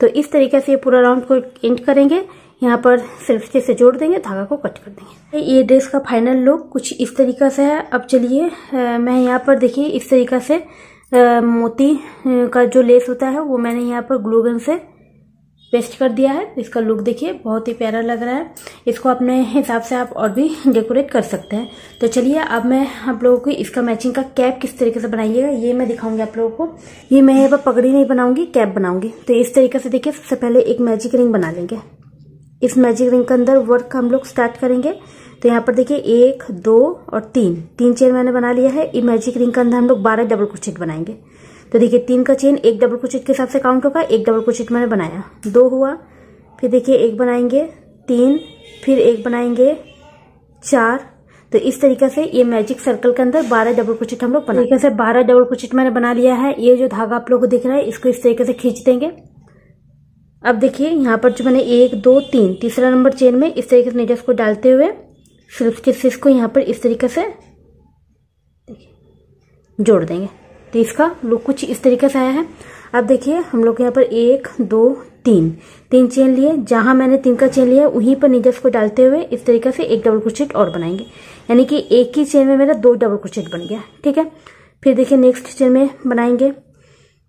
तो इस तरीके से ये पूरा राउंड को एंड करेंगे यहाँ पर स्टिच से जोड़ देंगे धागा को कट कर देंगे। ये ड्रेस का फाइनल लुक कुछ इस तरीका से है। अब चलिए मैं यहाँ पर देखिए इस तरीका से आ, मोती का जो लेस होता है वो मैंने यहाँ पर ग्लूगन से पेस्ट कर दिया है। इसका लुक देखिए, बहुत ही प्यारा लग रहा है। इसको अपने हिसाब से आप और भी डेकोरेट कर सकते हैं। तो चलिए, अब मैं आप लोगों को इसका मैचिंग का कैप किस तरीके से बनाइएगा, ये मैं दिखाऊँगी आप लोगों को। ये मैं यहाँ पगड़ी नहीं बनाऊँगी कैप बनाऊँगी। तो इस तरीके से देखिए, सबसे पहले एक मैजिक रिंग बना लेंगे। इस मैजिक रिंग के अंदर वर्क हम लोग स्टार्ट करेंगे। तो यहाँ पर देखिए, एक, दो और तीन। तीन चेन मैंने बना लिया है। इस मैजिक रिंग के अंदर हम लोग बारह डबल क्रोचेट बनाएँगे। तो देखिए, तीन का चेन एक डबल क्रोचेट के हिसाब से काउंट होगा, एक डबल क्रोचेट मैंने बनाया। दो हुआ, फिर देखिए, एक बनाएँगे, तीन, फिर एक बनाएँगे, चार। तो इस तरीके से ये मैजिक सर्कल के अंदर बारह डबल क्रोचेट हम लोग बना से बारह डबल क्रोचेट मैंने बना लिया है। ये जो धागा आप लोग को दिख रहा है, इसको इस तरीके से खींच देंगे। अब देखिए, यहाँ पर जो मैंने एक, दो, तीन, तीसरा नंबर चेन में इस तरीके से नीडल्स को डालते हुए सिल्क स्टिचेस को यहाँ पर इस तरीके से जोड़ देंगे। तो इसका लुक कुछ इस तरीके से आया है। अब देखिए, हम लोग यहाँ पर एक, दो, तीन। तीन चेन लिए। जहाँ मैंने तीन का चेन लिया, वहीं पर नीचे को डालते हुए इस तरीके से एक डबल क्रोचेट और बनाएँगे। यानी कि एक ही चेन में मेरा दो डबल क्रोचेट बन गया। ठीक है? फिर देखिए नेक्स्ट चेन में बनाएँगे।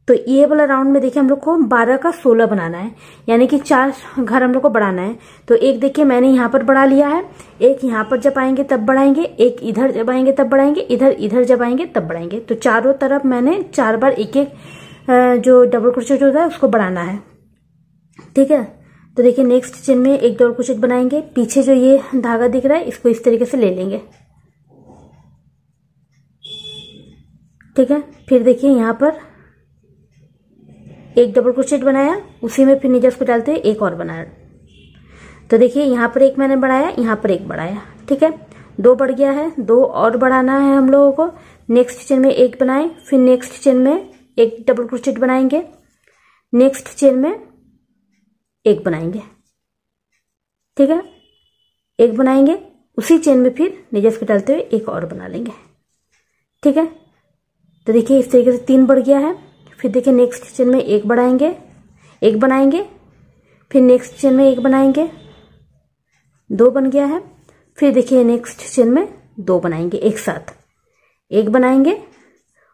तो ये वाला राउंड में देखिए हम लोग को बारह का सोलह बनाना है, यानी कि चार घर हम लोग को बढ़ाना है। तो एक देखिए मैंने यहाँ पर बढ़ा लिया है, एक यहाँ पर जब आएँगे तब बढ़ाएँगे, एक इधर जब आएँगे तब बढ़ाएँगे, इधर इधर जब आएँगे तब बढ़ाएँगे। तो चारों तरफ़ मैंने चार बार एक एक जो डबल क्रोचेट होता है उसको बढ़ाना है। ठीक है? तो देखिए नेक्स्ट चेन में एक डबल क्रोचेट बनाएँगे, पीछे जो ये धागा दिख रहा है, इसको इस तरीके से ले लेंगे। ठीक है? फिर देखिए यहाँ पर एक डबल क्रोचेट बनाया, उसी में फिर नीचे उसको डालते हुए एक और बनाया। तो देखिए, यहाँ पर एक मैंने बढ़ाया, यहाँ पर एक बढ़ाया, ठीक है? दो बढ़ गया है, दो और बढ़ाना है हम लोगों को। नेक्स्ट चेन में एक बनाए, फिर नेक्स्ट चेन में एक डबल क्रोचेट बनाएँगे। नेक्स्ट चेन में एक बनाएँगे, ठीक है? एक बनाएँगे, उसी चेन में फिर नीचे को डालते हुए एक और बना लेंगे, ठीक है? तो देखिए, इस तरीके से तीन बढ़ गया है। फिर देखिए नेक्स्ट चेन में एक बढ़ाएँगे, एक बनाएँगे, फिर नेक्स्ट चेन में एक बनाएँगे, दो बन गया है, फिर देखिए नेक्स्ट चेन में दो बनाएँगे एक साथ। एक बनाएँगे,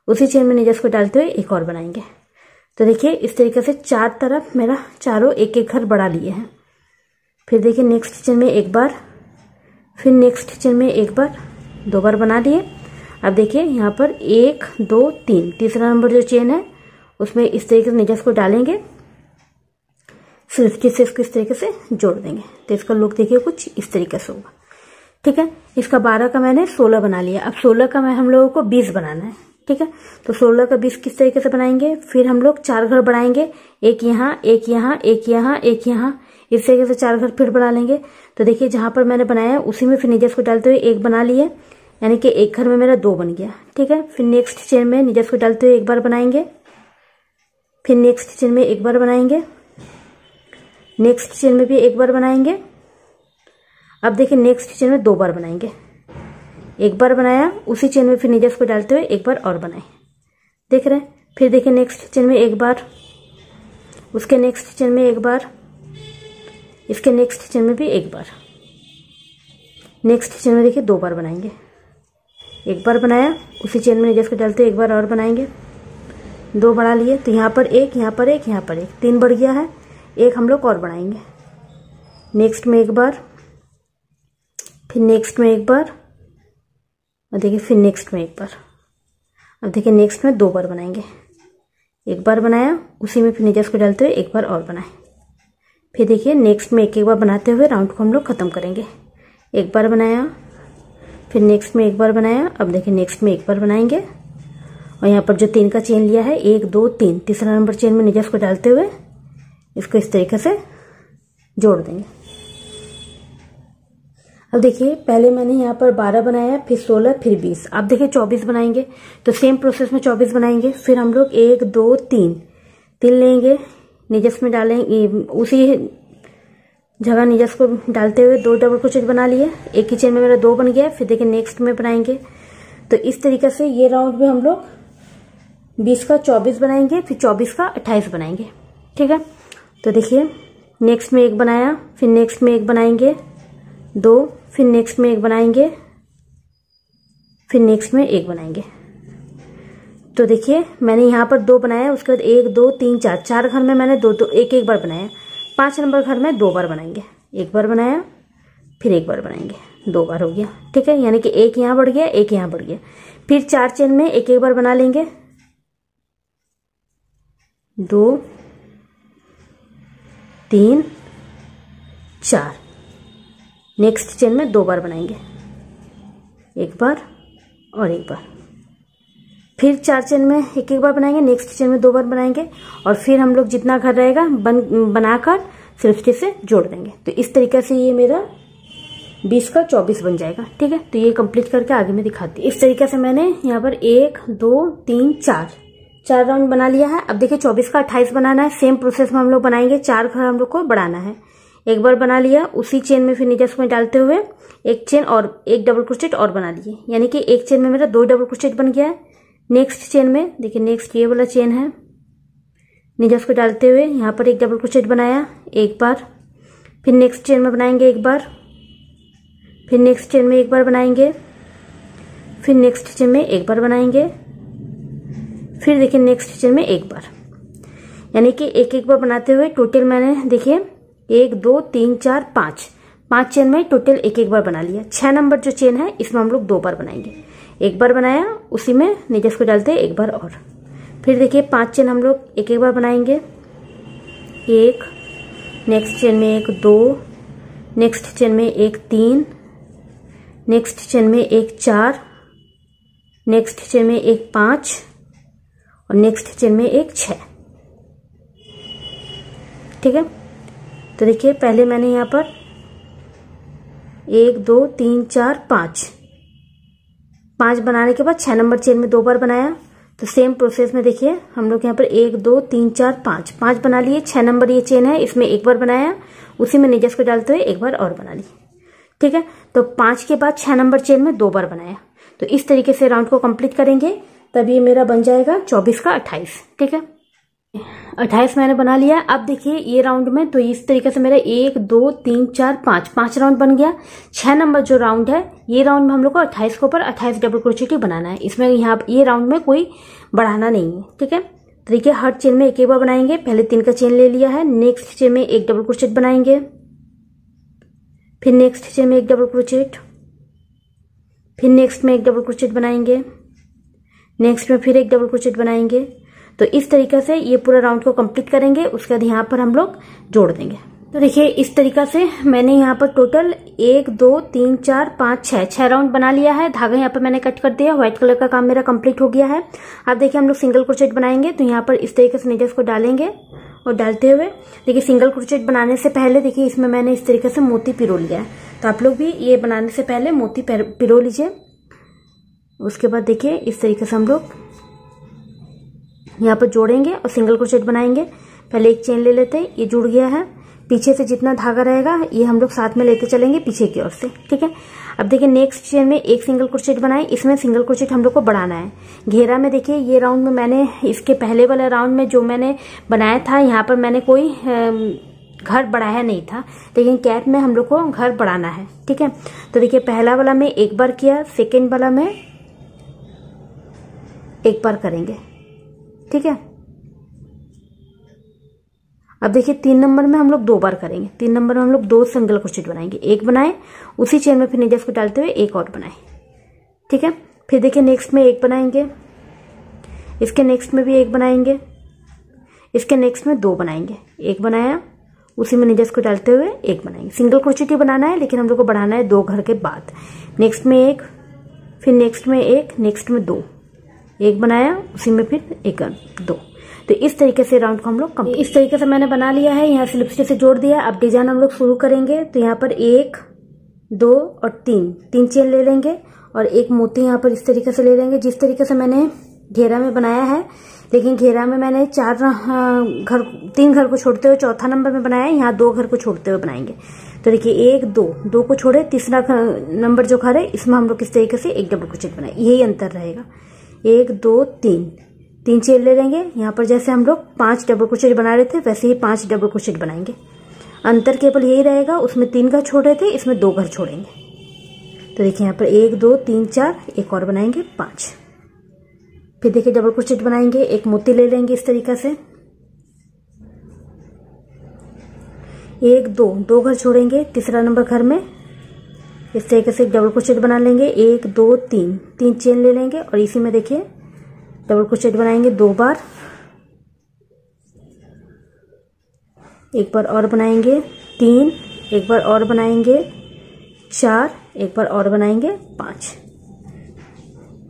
उसी चेन में नीचे को डालते हुए एक और बनाएँगे। तो देखिए इस तरीके से चार तरफ़ मेरा चारों एक एक घर बढ़ा लिए हैं। फिर देखिए नेक्स्ट चेन में एक बार, फिर नेक्स्ट चेन में एक बार, दो बार बना लिए अब देखिए यहाँ पर एक, दो, तीन, तीसरा नंबर जो चेन है उसमें इस तरीके से निजस को डालेंगे। उसके से इसको इस तरीके से? जोड़ देंगे। तो इसका लुक देखिए, कुछ इस तरीके से होगा। ठीक है? इसका बारह का मैंने सोलह बना लिया। अब सोलह का मैं हम लोगों को बीस बनाना है। ठीक है? तो सोलह का बीस किस तरीके से बनाएँगे? फिर हम लोग चार घर बढ़ाएँगे। एक यहाँ एक यहाँ एक यहाँ एक यहाँ। इस तरीके से चार घर फिर बढ़ा लेंगे। तो देखिए, जहाँ पर मैंने बनाया, उसी में फिर निजस को डालते हुए एक बना लिए। यानी कि एक घर में मेरा दो बन गया। ठीक है? फिर नेक्स्ट चेन में निजस को डालते हुए एक बार बनाएँगे। फिर नेक्स्ट चेन में एक बार बनाएँगे। नेक्स्ट चेन में भी एक बार बनाएँगे। अब देखिए नेक्स्ट चेन में दो बार बनाएँगे। एक बार बनाया, उसी चेन में फिर नीडल्स को डालते हुए एक बार और बनाए। देख रहे हैं? फिर देखिए नेक्स्ट चेन में एक बार, उसके नेक्स्ट चेन में एक बार, इसके नेक्स्ट चेन में भी एक बार। नेक्स्ट चेन में देखिए दो बार बनाएँगे। एक बार बनाया, उसी चेन में नीडल्स को डालते हुए एक बार और बनाएँगे। दो बढ़ा लिए तो यहाँ पर एक, यहाँ पर एक, यहाँ पर एक। तीन बढ़ गया है, एक हम लोग और बढ़ाएँगे। नेक्स्ट में एक बार, फिर नेक्स्ट में एक बार, और देखिए फिर नेक्स्ट में एक बार। अब देखिए नेक्स्ट में दो बार बनाएँगे। एक बार बनाया, उसी में फिर नीचे उसको डालते हुए एक बार और बनाए। फिर देखिए नेक्स्ट में एक एक बार बनाते हुए राउंड को हम लोग ख़त्म करेंगे। एक बार बनाया, फिर नेक्स्ट में एक बार बनाया, अब देखिए नेक्स्ट में एक बार बनाएँगे। और यहाँ पर जो तीन का चेन लिया है, एक, दो, तीन। तीसरा नंबर चेन में निजस को डालते हुए इसको इस तरीके से जोड़ देंगे। अब देखिए, पहले मैंने यहाँ पर 12 बनाया, फिर 16 फिर 20 अब देखिए 24 बनाएँगे। तो सेम प्रोसेस में 24 बनाएँगे। फिर हम लोग एक, दो, तीन। तीन लेंगे, निजस में डालेंगे, उसी जगह निजस को डालते हुए दो डबल क्रोचेट बना लिए। एक ही चेन में मेरा दो बन गया, फिर देखिए नेक्स्ट में बनाएँगे। तो इस तरीके से ये राउंड में हम लोग बीस का चौबीस बनाएँगे, फिर चौबीस का अट्ठाईस बनाएँगे। ठीक है? तो देखिए नेक्स्ट में एक बनाया, फिर नेक्स्ट में एक बनाएँगे। दो, फिर नेक्स्ट में एक बनाएँगे। फिर नेक्स्ट में एक बनाएँगे। तो देखिए, मैंने यहाँ पर दो बनाया, उसके बाद एक, दो, तीन, चार चार घर में मैंने दो दो, एक एक बार बनाया। पाँच नंबर घर में दो बार बनाएँगे। एक बार बनाया, फिर एक बार बनाएँगे। दो बार हो गया। ठीक है? यानी कि एक यहाँ बढ़ गया, एक यहाँ बढ़ गया। फिर चार चेन में एक एक बार बना लेंगे। दो, तीन, चार। नेक्स्ट चेन में दो बार बनाएँगे। एक बार और एक बार। फिर चार चेन में एक एक बार बनाएँगे नेक्स्ट चेन में दो बार बनाएँगे और फिर हम लोग जितना घर रहेगा, बन, बनाकर सिर्फ़ से जोड़ देंगे। तो इस तरीके से ये मेरा बीस का चौबीस बन जाएगा, ठीक है? तो ये कंप्लीट करके आगे में दिखाती इस तरीके से मैंने यहाँ पर एक, दो, तीन, चार चार राउंड बना लिया है। अब देखिए, चौबीस का अट्ठाईस बनाना है। सेम प्रोसेस में हम लोग बनाएँगे। चार घर हम लोग को बढ़ाना है। एक बार बना लिया। उसी चेन में फिर नीचे उसमें डालते हुए एक चेन और एक डबल क्रोचेट और बना लिए। यानी कि एक चेन में मेरा दो डबल क्रोचेट बन गया है। नेक्स्ट चेन में, देखिए नेक्स्ट ये वाला चेन है। निजस को डालते हुए यहाँ पर एक डबल क्रोचेट बनाया एक बार। फिर नेक्स्ट चेन में बनाएँगे एक बार। फिर नेक्स्ट चेन में एक बार बनाएँगे। फिर नेक्स्ट चेन में एक बार बनाएँगे। फिर देखिए नेक्स्ट चेन में एक बार। यानी कि एक एक बार बनाते हुए टोटल मैंने देखिए, एक, दो, तीन, चार, पाँच। पाँच चेन में टोटल एक एक बार बना लिया। छह नंबर जो चेन है, इसमें हम लोग दो बार बनाएँगे। एक बार बनाया, उसी में नीचे को डालते एक बार और। फिर देखिए पाँच चेन हम लोग एक एक बार बनाएँगे। एक नेक्स्ट चेन में एक, दो नेक्स्ट चेन में एक, तीन नेक्स्ट चेन में एक, चार नेक्स्ट चेन में एक, पाँच और नेक्स्ट चेन में एक छ ठीक है? तो देखिए, पहले मैंने यहाँ पर एक, दो, तीन, चार, पाँच। पाँच बनाने के बाद छह नंबर चेन में दो बार बनाया। तो सेम प्रोसेस में देखिए, हम लोग यहाँ पर एक, दो, तीन, चार, पाँच। पाँच बना लिए, छह नंबर ये चेन है, इसमें एक बार बनाया। उसी में निजस को डालते हुए एक बार और बना ली ठीक है? तो पाँच के बाद छह नंबर चेन में दो बार बनाया। तो इस तरीके से राउंड को कंप्लीट करेंगे। तब ये मेरा बन जाएगा चौबीस का अट्ठाईस, ठीक है? अट्ठाईस मैंने बना लिया। अब देखिए ये राउंड में तो इस तरीके से मेरा एक, दो, तीन, चार, पाँच पाँच राउंड बन गया। छह नंबर जो राउंड है, ये राउंड में हम लोग को अट्ठाईस के ऊपर अट्ठाईस डबल क्रोचेट बनाना है। इसमें यहाँ ये राउंड में कोई बढ़ाना नहीं है, ठीक है? तो देखिए हर चेन में एक एक बार बनाएँगे। पहले तीन का चेन ले लिया है नेक्स्ट चेन में एक डबल क्रोचेट बनाएँगे। फिर नेक्स्ट चेन में एक डबल क्रोचेट फिर नेक्स्ट में एक डबल क्रोचेट बनाएँगे। नेक्स्ट में फिर एक डबल क्रोचेट बनाएँगे। तो इस तरीके से ये पूरा राउंड को कंप्लीट करेंगे, उसके बाद यहाँ पर हम लोग जोड़ देंगे। तो देखिए, इस तरीका से मैंने यहाँ पर टोटल एक, दो, तीन, चार, पाँच, छह छह राउंड बना लिया है। धागा यहाँ पर मैंने कट कर दिया व्हाइट कलर का काम मेरा कंप्लीट हो गया है। अब देखिए, हम लोग सिंगल क्रोचेट बनाएँगे तो यहाँ पर इस तरीके से नीचे को डालेंगे और डालते हुए, देखिए सिंगल क्रोचेट बनाने से पहले देखिए, इसमें मैंने इस तरीके से मोती पिरो लिया है। तो आप लोग भी ये बनाने से पहले मोती पिरो लीजिए। उसके बाद देखिए, इस तरीके से हम लोग यहाँ पर जोड़ेंगे और सिंगल क्रोचेट बनाएँगे। पहले एक चेन ले लेते हैं, ये जुड़ गया है। पीछे से जितना धागा रहेगा, ये हम लोग साथ में लेते चलेंगे पीछे की ओर से, ठीक है? अब देखिए नेक्स्ट चेन में एक सिंगल क्रोचेट बनाए। इसमें सिंगल क्रोचेट हम लोग को बढ़ाना है। घेरा में देखिए, ये राउंड में मैंने, इसके पहले वाले राउंड में जो मैंने बनाया था, यहाँ पर मैंने कोई घर बढ़ाया नहीं था। लेकिन कैप में हम लोग को घर बढ़ाना है, ठीक है? तो देखिए, पहला वाला में एक बार किया सेकेंड वाला में एक बार करेंगे। ठीक है? अब देखिए, तीन नंबर में हम लोग दो बार करेंगे। तीन नंबर में हम लोग दो सिंगल क्रोचेट बनाएँगे। एक बनाए, उसी चेन में फिर नीचे को डालते हुए एक और बनाए। ठीक है? फिर देखिए नेक्स्ट में एक बनाएँगे। इसके नेक्स्ट में भी एक बनाएँगे। इसके नेक्स्ट में दो बनाएँगे। एक बनाया, उसी में नीचे को डालते हुए एक बनाएँगे। सिंगल क्रोचेट ही बनाना है, लेकिन हम लोग को बढ़ाना है दो घर के बाद। नेक्स्ट में एक, फिर नेक्स्ट में एक नेक्स्ट में दो। एक बनाया, उसी में फिर एक दो। तो इस तरीके से राउंड को हम लोग इस तरीके से मैंने बना लिया है, यहाँ स्लिप स्टिच से जोड़ दिया। अब डिज़ाइन हम लोग शुरू करेंगे तो यहाँ पर एक, दो और तीन। तीन चेन ले लेंगे और एक मोती यहाँ पर इस तरीके से ले लेंगे। जिस तरीके से मैंने घेरा में बनाया है, लेकिन घेरा में मैंने चार घर, तीन घर को छोड़ते हुए चौथा नंबर में बनाया है, यहाँ दो घर को छोड़ते हुए बनाएँगे। तो देखिए, एक, दो दो को छोड़े, तीसरा नंबर जो घर है, इसमें हम लोग किस तरीके से एक डबल क्रोचेट बनाए। यही अंतर रहेगा। एक, दो, तीन। तीन चेन ले लेंगे। यहाँ पर जैसे हम लोग पाँच डबल क्रोचेट बना रहे थे, वैसे ही पाँच डबल क्रोचेट बनाएँगे। अंतर केवल यही रहेगा, उसमें तीन घर छोड़ रहे थे, इसमें दो घर छोड़ेंगे। तो देखिए, यहाँ पर एक, दो, तीन, चार, एक और बनाएँगे, पाँच। फिर देखिए डबल क्रोचेट बनाएँगे, एक मोती ले लेंगे इस तरीका से। एक, दो दो घर छोड़ेंगे, तीसरा नंबर घर में। इस तरीके से एक डबल क्रोचेट बना लेंगे। एक, दो, तीन। तीन चेन ले लेंगे और इसी में देखिए डबल क्रोचेट बनाएँगे दो बार। एक बार और बनाएँगे तीन, एक बार और बनाएँगे चार, एक बार और बनाएँगे पाँच।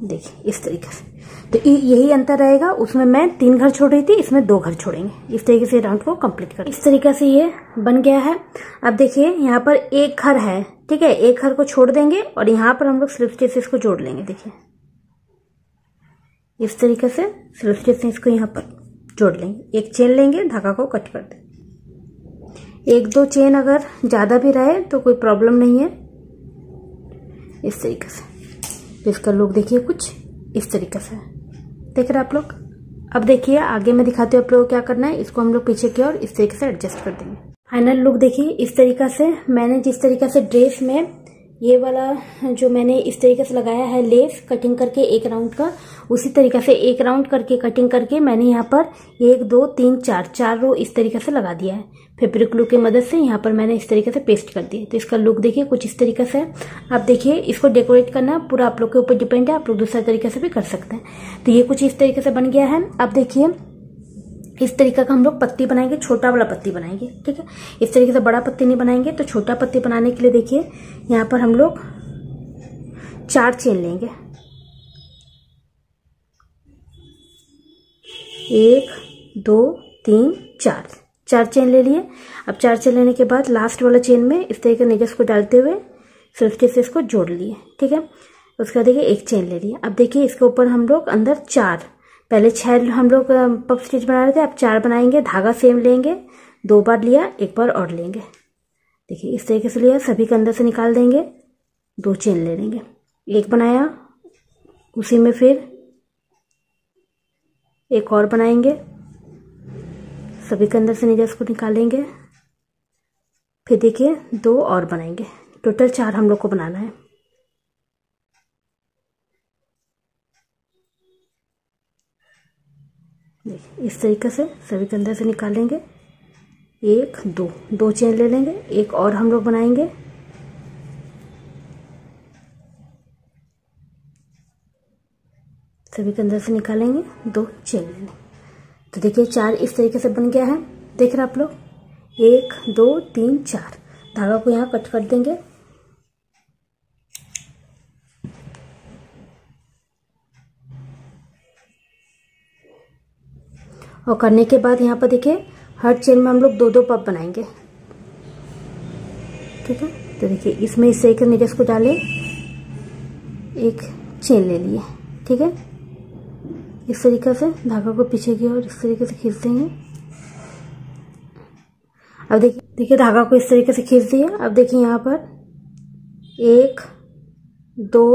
देखिए, इस तरीके से। तो यही अंतर रहेगा। उसमें मैं तीन घर छोड़ रही थी, इसमें दो घर छोड़ेंगे। इस तरीके से राउंड को कंप्लीट कर। इस तरीके से ये बन गया है। अब देखिए, यहाँ पर एक घर है, ठीक है? एक घर को छोड़ देंगे और यहाँ पर हम लोग स्लिप स्टेसिस को जोड़ लेंगे, देखिए। इस तरीके से स्लिप स्टेसिस को यहाँ पर जोड़ लेंगे। एक चेन लेंगे, धागा को कट कर दें एक, दो चेन अगर ज़्यादा भी रहे तो कोई प्रॉब्लम नहीं है। इस तरीके से। इसका लुक देखिए कुछ। इस तरीके से। देख रहे आप लोग? अब देखिए, आगे मैं दिखाती हूँ आप लोगों को क्या करना है। इसको हम लोग पीछे की ओर इस तरीके से एडजस्ट कर देंगे। फाइनल लुक देखिए, इस तरीका से मैंने जिस तरीका से ड्रेस में ये वाला जो मैंने इस तरीके से लगाया है लेस कटिंग करके एक राउंड का, उसी तरीके से एक राउंड करके कटिंग करके मैंने यहाँ पर एक, दो, तीन, चार चार रो इस तरीके से लगा दिया है। फेब्रिक ग्लू की मदद से यहाँ पर मैंने इस तरीके से पेस्ट कर दिया तो इसका लुक देखिए, कुछ इस तरीके से। आप देखिए, इसको डेकोरेट करना पूरा आप लोग के ऊपर डिपेंड है, आप लोग दूसरे तरीके से भी कर सकते हैं। तो ये कुछ इस तरीके से बन गया है। आप देखिए इस तरीके का हम लोग पत्ती बनाएँगे, छोटा वाला पत्ती बनाएँगे, ठीक है? इस तरीके से बड़ा पत्ती नहीं बनाएँगे तो छोटा पत्ती बनाने के लिए देखिए, यहाँ पर हम लोग चार चेन लेंगे। एक, दो, तीन, चार। चार चेन ले लिए। अब चार चेन लेने के बाद लास्ट वाला चेन में इस तरीके नेजस को डालते हुए सिर्फ़ से इसको जोड़ लिए, ठीक है? उसके देखिए एक चेन ले लिए। अब देखिए इसके ऊपर हम लोग अंदर चार पहले छह हम लोग पफ स्टिच बना रहे थे, अब चार बनाएँगे, धागा सेम लेंगे, दो बार लिया, एक बार और लेंगे। देखिए, इस तरीके से लिया, सभी के अंदर से निकाल देंगे, दो चेन ले लेंगे। एक बनाया, उसी में फिर एक और बनाएँगे, सभी के अंदर से नीचे को निकालेंगे। फिर देखिए, दो और बनाएँगे। टोटल चार हम लोग को बनाना है। देखिए इस तरीके से सभी के अंदर से निकालेंगे। एक, दो। दो चेन ले लेंगे। एक और हम लोग बनाएँगे। सभी के अंदर से निकालेंगे। दो चेन लेंगे। तो देखिए, चार इस तरीके से बन गया है। देख रहे आप लोग? एक, दो, तीन, चार। धागा को यहाँ कट कर देंगे। और करने के बाद यहाँ पर देखिए, हर चेन में हम लोग दो दो पप बनाएँगे। ठीक है? तो देखिए, इसमें इस तरीके नीचे को डाले, एक चेन ले लिए। ठीक है? इस तरीके से धागा को पीछे की ओर इस तरीके से खींच देंगे अब देखिए देखिए धागा को इस तरीके से खींच दिया। अब देखिए यहाँ पर एक, दो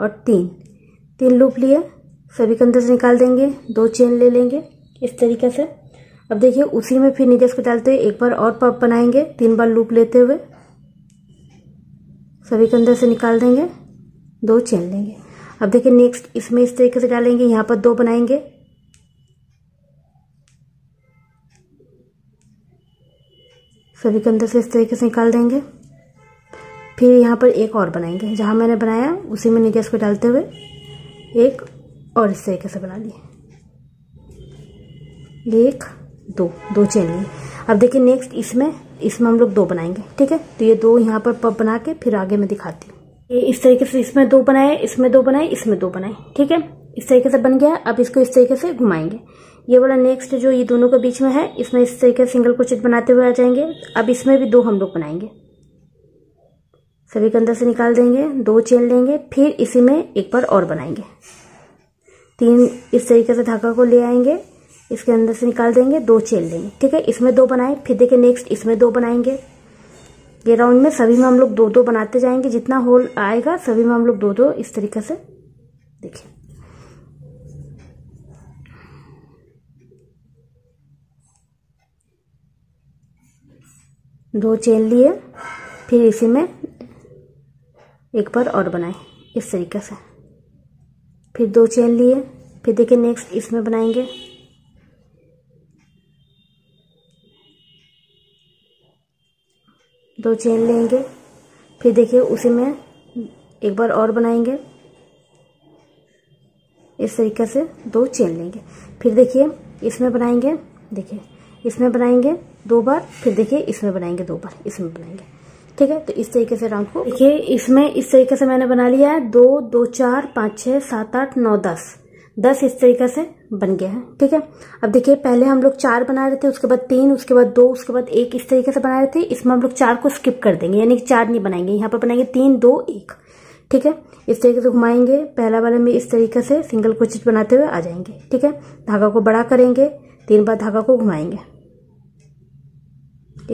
और तीन। तीन लूप लिए, सभी के अंदर से निकाल देंगे, दो चेन ले लेंगे। इस तरीके से। अब देखिए, उसी में फिर नीचे इसको डालते हुए एक बार और पप बनाएँगे, तीन बार लूप लेते हुए। सभी के अंदर से निकाल देंगे, दो चेन लेंगे। अब देखिए नेक्स्ट इसमें इस तरीके से डालेंगे, यहाँ पर दो बनाएँगे। सभी के अंदर से इस तरीके से निकाल देंगे। फिर यहाँ पर एक और बनाएँगे, जहाँ मैंने बनाया, उसी में नीचे इसको डालते हुए एक और इस तरीके से बना लिए। एक दो दो चेन। लिए अब देखिए नेक्स्ट इसमें इसमें हम लोग दो बनाएँगे, ठीक है? तो ये दो यहाँ पर पप बना के फिर आगे मैं दिखाती हूँ। ये इस तरीके से इसमें दो बनाए, इसमें दो बनाए, इसमें दो बनाए, ठीक है? इस तरीके से बन गया, अब इसको इस तरीके से घुमाएँगे। ये वाला नेक्स्ट जो ये दोनों के बीच में है, इसमें इस तरीके से सिंगल क्रोचेट बनाते हुए आ जाएँगे। अब इसमें भी दो हम लोग बनाएँगे। सभी के अंदर से निकाल देंगे, दो चेन लेंगे, फिर इसी में एक बार और बनाएँगे। तीन इस तरीके से धागा को ले आएँगे। इसके अंदर से निकाल देंगे, दो चेन लेंगे, ठीक है? इसमें दो बनाए, फिर देखिए नेक्स्ट इसमें दो बनाएँगे। ये राउंड में सभी में हम लोग दो दो बनाते जाएँगे, जितना होल आएगा, सभी में हम लोग दो दो इस तरीके से देखिए दो चेन लिए, फिर इसी में एक बार और बनाए, इस तरीके से। फिर दो चेन लिए, फिर देखिए नेक्स्ट इसमें बनाएँगे। दो चेन लेंगे। फिर देखिए उसी में एक बार और बनाएँगे। इस तरीके से दो चेन लेंगे। फिर देखिए इसमें बनाएँगे। देखिए इसमें बनाएँगे दो बार। फिर देखिए इसमें बनाएँगे दो बार। इसमें बनाएँगे। ठीक है? तो इस तरीके से राउंड को देखिए इसमें इस तरीके से मैंने बना लिया है। दो दो, चार, पाँच छः सात, आठ, नौ, दस। दस इस तरीके से बन गया है, ठीक है? अब देखिए, पहले हम लोग चार बना रहे थे, उसके बाद तीन, उसके बाद दो, उसके बाद एक, इस तरीके से बना रहे थे। इसमें हम लोग चार को स्किप कर देंगे, यानी कि चार नहीं बनाएँगे। यहाँ पर बनाएँगे तीन, दो, एक, ठीक है? इस तरीके से घुमाएँगे। पहला वाले में इस तरीके से सिंगल क्रोचेट बनाते हुए आ जाएँगे, ठीक है? धागा को बड़ा करेंगे, तीन बार धागा को घुमाएँगे।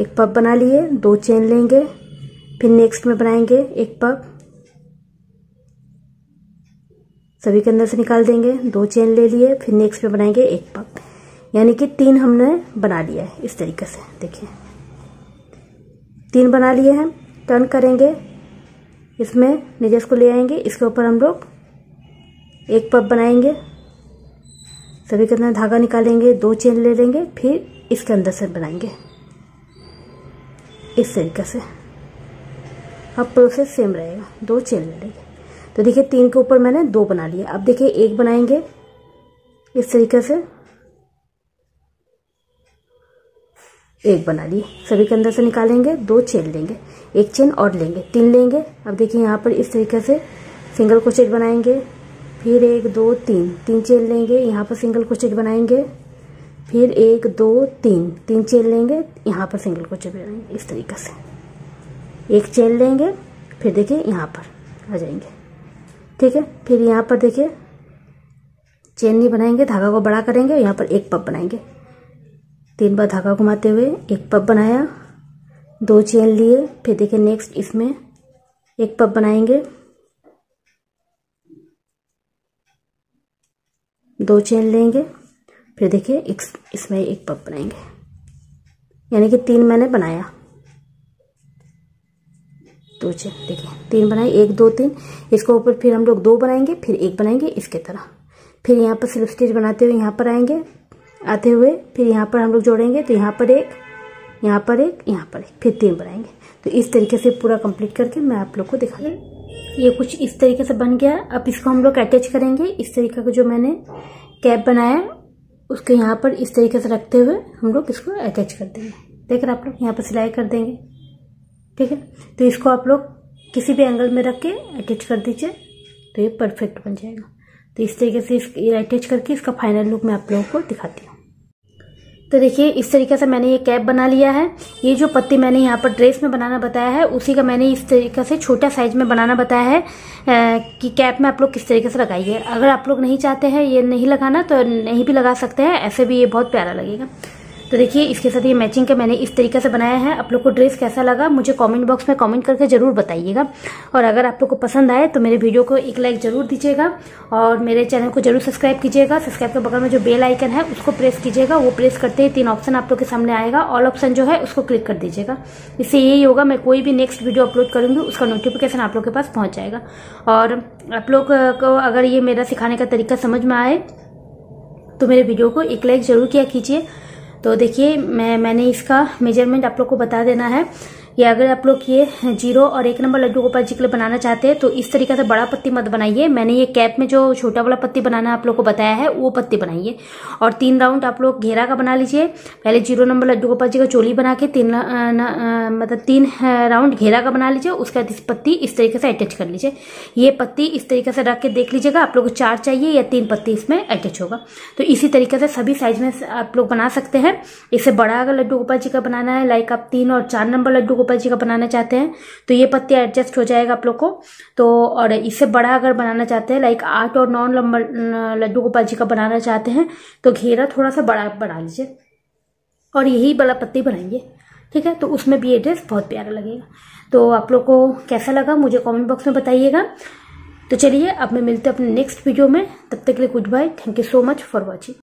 एक पब बना लिए, दो चेन लेंगे, फिर नेक्स्ट में बनाएँगे एक पब। सभी के अंदर से निकाल देंगे, दो चेन ले लिए, फिर नेक्स्ट में बनाएँगे एक पग। यानी कि तीन हमने बना लिया है इस तरीके से, देखिए। तीन बना लिए हैं टर्न करेंगे। इसमें निजस को ले आएँगे, इसके ऊपर हम लोग एक पब बनाएँगे। सभी के अंदर धागा निकालेंगे, दो चेन ले लेंगे, फिर इसके अंदर से बनाएँगे। इस तरीके से। अब प्रोसेस सेम रहेगा, दो चेन ले लेंगे। तो देखिए, तीन के ऊपर मैंने दो बना लिए। अब देखिए, एक बनाएँगे इस तरीके से। एक बना लिए। सभी के अंदर से निकालेंगे, दो चेन लेंगे। एक चेन और लेंगे, तीन लेंगे। अब देखिए, यहाँ पर इस तरीके से सिंगल क्रोचेट बनाएँगे। फिर एक, दो, तीन। तीन चेन लेंगे, यहाँ पर सिंगल क्रोचेट बनाएँगे। फिर एक, दो, तीन। तीन चेन लेंगे, यहाँ पर सिंगल क्रोचेट बनाएँगे। इस तरीके से। एक चेन लेंगे, फिर देखिए, यहाँ पर आ जाएँगे। ठीक है? फिर यहाँ पर देखिए चेन नहीं बनाएँगे, धागा को बड़ा करेंगे, यहाँ पर एक पप बनाएँगे। तीन बार धागा घुमाते हुए एक पप बनाया, दो चेन लिए, फिर देखिए नेक्स्ट इसमें एक पप बनाएँगे। दो चेन लेंगे, फिर देखिए इसमें एक पप बनाएँगे। यानी कि तीन मैंने बनाया। दो देखिए, तीन बनाए, एक, दो, तीन। इसको ऊपर फिर हम लोग दो बनाएँगे, फिर एक बनाएँगे, इसके तरह। फिर यहाँ पर स्लिप स्टिच बनाते हुए यहाँ पर आएँगे, आते हुए फिर यहाँ पर हम लोग जोड़ेंगे तो यहाँ पर एक, यहाँ पर एक, यहाँ पर एक, फिर तीन बनाएँगे। तो इस तरीके से पूरा कंप्लीट करके मैं आप लोग को दिखा दूँ ये कुछ इस तरीके से बन गया। अब इसको हम लोग अटैच करेंगे, इस तरीके का जो मैंने कैप बनाया, उसके यहाँ पर इस तरीके से रखते हुए हम लोग इसको अटैच कर देंगे। देख रहे आप लोग, यहाँ पर सिलाई कर देंगे। ठीक है? तो इसको आप लोग किसी भी एंगल में रख के अटैच कर दीजिए तो ये परफेक्ट बन जाएगा। तो इस तरीके से ये अटैच करके इसका फाइनल लुक मैं आप लोगों को दिखाती हूँ। तो देखिए, इस तरीके से मैंने ये कैप बना लिया है। ये जो पत्ती मैंने यहाँ पर ड्रेस में बनाना बताया है, उसी का मैंने इस तरीके से छोटा साइज़ में बनाना बताया है कि कैप में आप लोग किस तरीके से लगाइए। अगर आप लोग नहीं चाहते हैं ये नहीं लगाना तो नहीं भी लगा सकते हैं। ऐसे भी ये बहुत प्यारा लगेगा। तो देखिए, इसके साथ ये मैचिंग का मैंने इस तरीके से बनाया है। आप लोग को ड्रेस कैसा लगा, मुझे कमेंट बॉक्स में कमेंट करके ज़रूर बताइएगा। और अगर आप लोग को पसंद आए तो मेरे वीडियो को एक लाइक ज़रूर दीजिएगा। और मेरे चैनल को ज़रूर सब्सक्राइब कीजिएगा। सब्सक्राइब के बगल में जो बेल आइकन है, उसको प्रेस कीजिएगा। वो प्रेस करते ही तीन ऑप्शन आप लोग के सामने आएगा। ऑल ऑप्शन जो है, उसको क्लिक कर दीजिएगा। इससे यही होगा, मैं कोई भी नेक्स्ट वीडियो अपलोड करूँगी, उसका नोटिफिकेशन आप लोग के पास पहुँच जाएगा। और आप लोग को अगर ये मेरा सिखाने का तरीका समझ में आए तो मेरे वीडियो को एक लाइक ज़रूर किया कीजिए। तो देखिए मैं मैंने इसका मेज़रमेंट आप लोग को बता देना है। ये अगर आप लोग ये ज़ीरो और एक नंबर लड्डू गोपाल जी के लिए बनाना चाहते हैं तो इस तरीके से बड़ा पत्ती मत बनाइए। मैंने ये कैप में जो छोटा वाला पत्ती बनाना आप लोग को बताया है, वो पत्ती बनाइए। और तीन राउंड आप लोग घेरा का बना लीजिए। पहले ज़ीरो नंबर लड्डू गोपाल जी का चोली बना के तीन मतलब तीन राउंड घेरा का बना लीजिए। उसके बाद इस पत्ती इस तरीके से अटैच कर लीजिए। ये पत्ती इस तरीके से रख के देख लीजिएगा, आप लोग को चार चाहिए या तीन पत्ती इसमें अटैच होगा। तो इसी तरीके से सभी साइज़ में आप लोग बना सकते हैं। इसे बड़ा अगर लड्डू गोपाल जी का बनाना है, लाइक आप तीन और चार नंबर लड्डू गोपाल जी का बनाना चाहते हैं तो ये पत्ते एडजस्ट हो जाएगा आप लोग को। तो और इससे बड़ा अगर बनाना चाहते हैं लाइक आठ और नौ नंबर लड्डू गोपाल जी का बनाना चाहते हैं तो घेरा थोड़ा सा बड़ा बना लीजिए। और यही बड़ा पत्ती बनाएँगे, ठीक है? तो उसमें भी ये ड्रेस बहुत प्यारा लगेगा। तो आप लोग को कैसा लगा मुझे कमेंट बॉक्स में बताइएगा। तो चलिए, अब मैं मिलते अपने नेक्स्ट वीडियो में। तब तक के लिए good bye thank you so much for watching